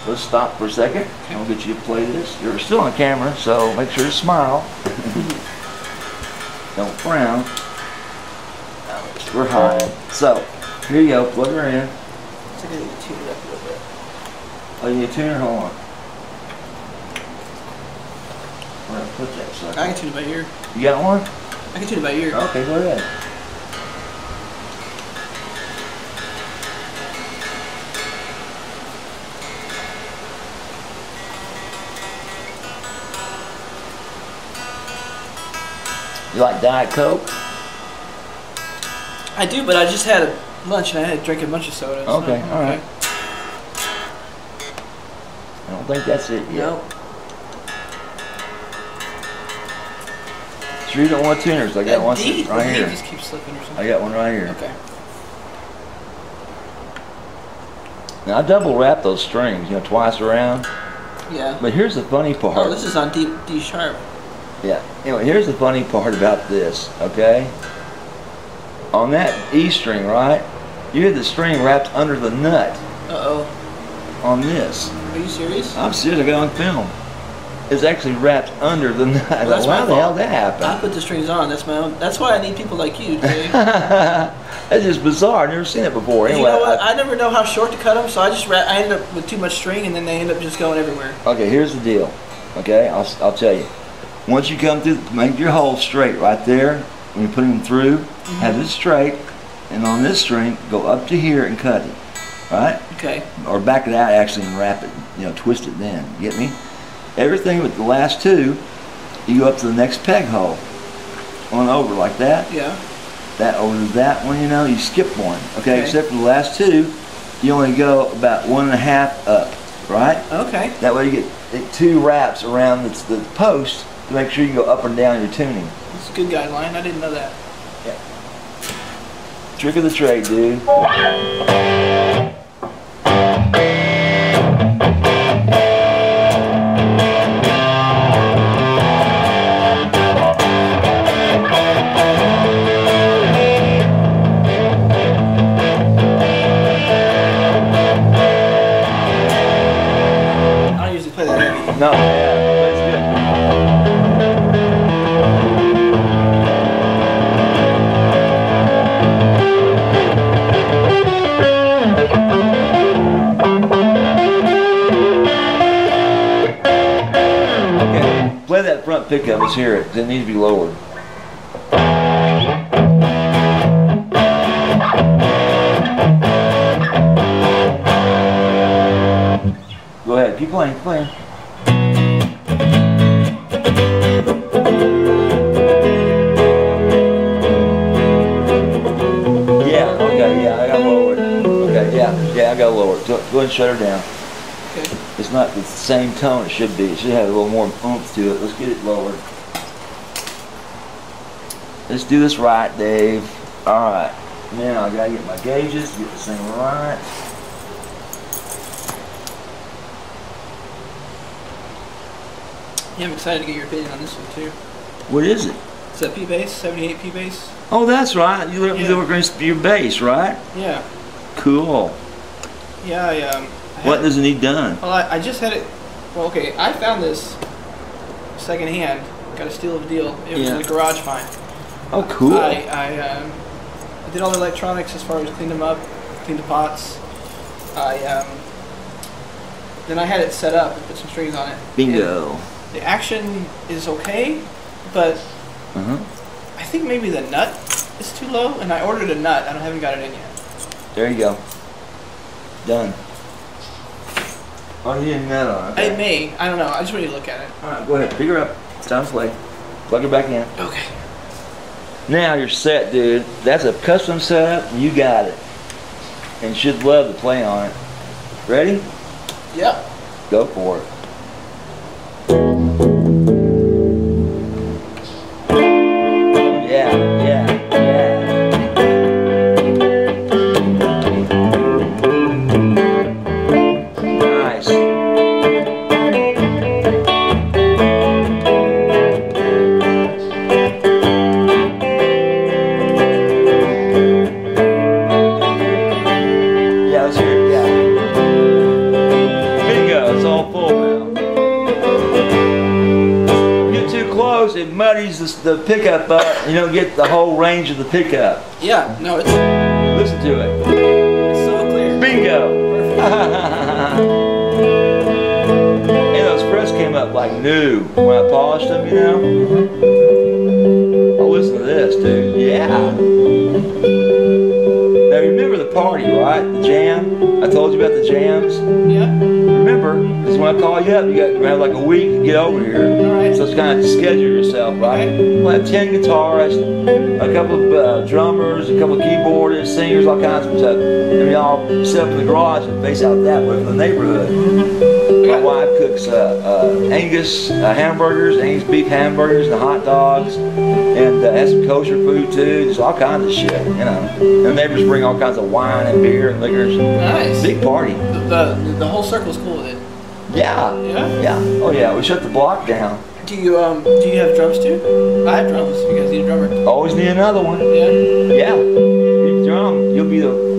let's stop for a second. and we'll get you to play this. You're still on camera, so make sure to smile. Don't frown. We're high. So, here you go. Plug her in. It's like I need to tune it up a little bit. Oh, you need a tuner? Hold on. Where I put that sucker? I can tune it by ear. You got one? I can tune it by ear. Okay, go ahead. You like Diet Coke? I do, but I just had a lunch and I had to drink a bunch of soda. so- Okay, all right. I don't think that's it yet. No. You don't want tuners? I got That one D, right D here. just keeps slipping or I got one right here. Okay. Now I double wrap those strings, you know, twice around. Yeah. But here's the funny part. Oh, this is on D, D sharp. Yeah. Anyway, here's the funny part about this, okay? On that E string, right? You had the string wrapped under the nut Uh oh. on this. Are you serious? I'm serious, I got on film. It's actually wrapped under the nut. Well, that's Why the hell fault. that happened? I put the strings on. That's my own. That's why I need people like you. Dave. That's just bizarre. I've never seen it before. you know what? I- I never know how short to cut them, so I just wrap, I end up with too much string, and then they end up just going everywhere. Okay, here's the deal. Okay, I'll, I'll tell you. Once you come through, make your hole straight right there. When you put them through, mm-hmm. have it straight, and on this string, go up to here and cut it. Right? Okay. Or back it out actually and wrap it. You know, twist it then. You get me? Everything with the last two, you go up to the next peg hole. On over like that. Yeah. That over to that one, you know, you skip one. Okay, Okay. except for the last two, you only go about one and a half up. Right? Okay. That way you get get two wraps around the, the post to make sure you go up and down your tuning. It's a good guideline. I didn't know that. Yeah. Trick of the trade, dude. Pickup. Let's hear it. It needs to be lowered. Go ahead, keep playing, keep playing. Yeah, okay, yeah, I got lowered. Okay, yeah, yeah, I got lowered. Go, go ahead and shut her down. Not the same tone it should be. It should have a little more oomph to it. Let's get it lowered. Let's do this right, Dave. All right. Now I gotta get my gauges, get this thing right. Yeah, I'm excited to get your opinion on this one too. What is it? Is that P bass? 78 P bass? Oh, that's right. You look Yeah. look against your bass, right? Yeah. Cool. Yeah. I um. What had- does it need done? Well, I, I just had it. Well, okay. I found this secondhand. Got a steal of a deal. It was Yeah. a garage find. Oh, cool. I I, um, I did all the electronics as far as cleaned them up, cleaned the pots. I um, then I had it set up and put some strings on it. Bingo. And the action is okay, but Uh-huh. I think maybe the nut is too low, and I ordered a nut. I don't- haven't got it in yet. There you go. Done. Oh, you didn't know. on it. It may. I don't know. I just want you to look at it. All right, go ahead. Pick her up. It's time to play. Plug her back in. Okay. Now you're set, dude. That's a custom setup. You got it. And you should love to play on it. Ready? Yep. Go for it. The, pickup up. You don't get the whole range of the pickup. Yeah. No, it's Listen to it. it's so clear. Bingo! and those frets came up like new when I polished them, you know? Oh, listen to this, dude. Yeah. Remember the party, right? The jam? I told you about the jams? Yeah. Remember, because when I call you up, you got you have like a week to get over here. Alright. So it's kind of to schedule yourself, right? We'll have 10 guitarists, a couple of uh, drummers, a couple of keyboardists, singers, all kinds of stuff. And we all set up in the garage and face out that way from the neighborhood. Wife cooks uh, uh, Angus uh, hamburgers, Angus beef hamburgers, and hot dogs, and uh, has some kosher food too. Just all kinds of shit, you know. And the neighbors bring all kinds of wine and beer and liquors. Nice. Big party. The, the the whole circle's cool with it. Yeah. Yeah. Yeah. Oh yeah. We shut the block down. Do you um do you have drums too? I have drums. You guys need a drummer. Always need another one. Yeah. Yeah. You drum. You'll be the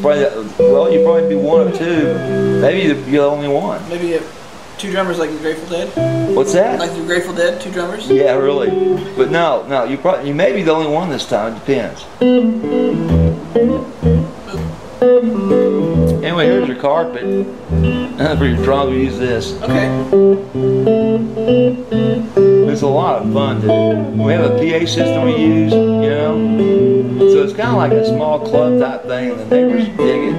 probably. Well, you probably be one of two. Maybe you'll be the only one. Maybe you have two drummers like the Grateful Dead. What's that? Like the Grateful Dead, two drummers. Yeah, really. But no, no. You probably you may be the only one this time. It depends. Anyway, here's your carpet. For your drum, we use this. Okay. It's a lot of fun, dude. We have a PA system we use, you know? So it's kind of like a small club type thing, and the neighbors dig it.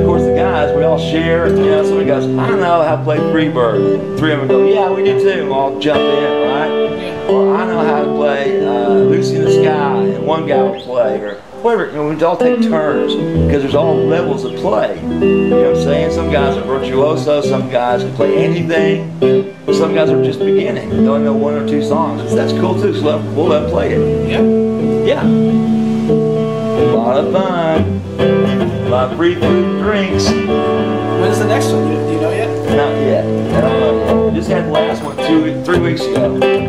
Of course, the guys, we all share, you know, somebody goes, I know how to play Freebird. Three of them go, yeah, we do too, and we'll all jump in, right? Or I know how to play uh, Lucy in the Sky, and one guy will play, or whatever. You know, we all take turns, because there's all levels of play. You know what I'm saying? Some guys are virtuoso, some guys can play anything. But some guys are just beginning. They only know one or two songs. That's cool too, so let- we'll let them play it. Yeah. Yeah. A lot of fun. A lot of free food and drinks. When's the next one? Do you, do you know yet? Not yet. I don't know yet. Just had the last one two, three weeks ago.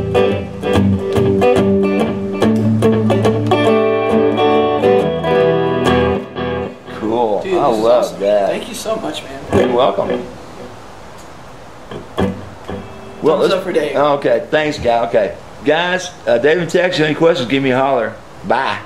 Awesome. Thank you so much, man. You're welcome. Well, Thumbs up for Dave. Okay, thanks, guy. Okay, guys, uh, David, text you any questions? Give me a holler. Bye.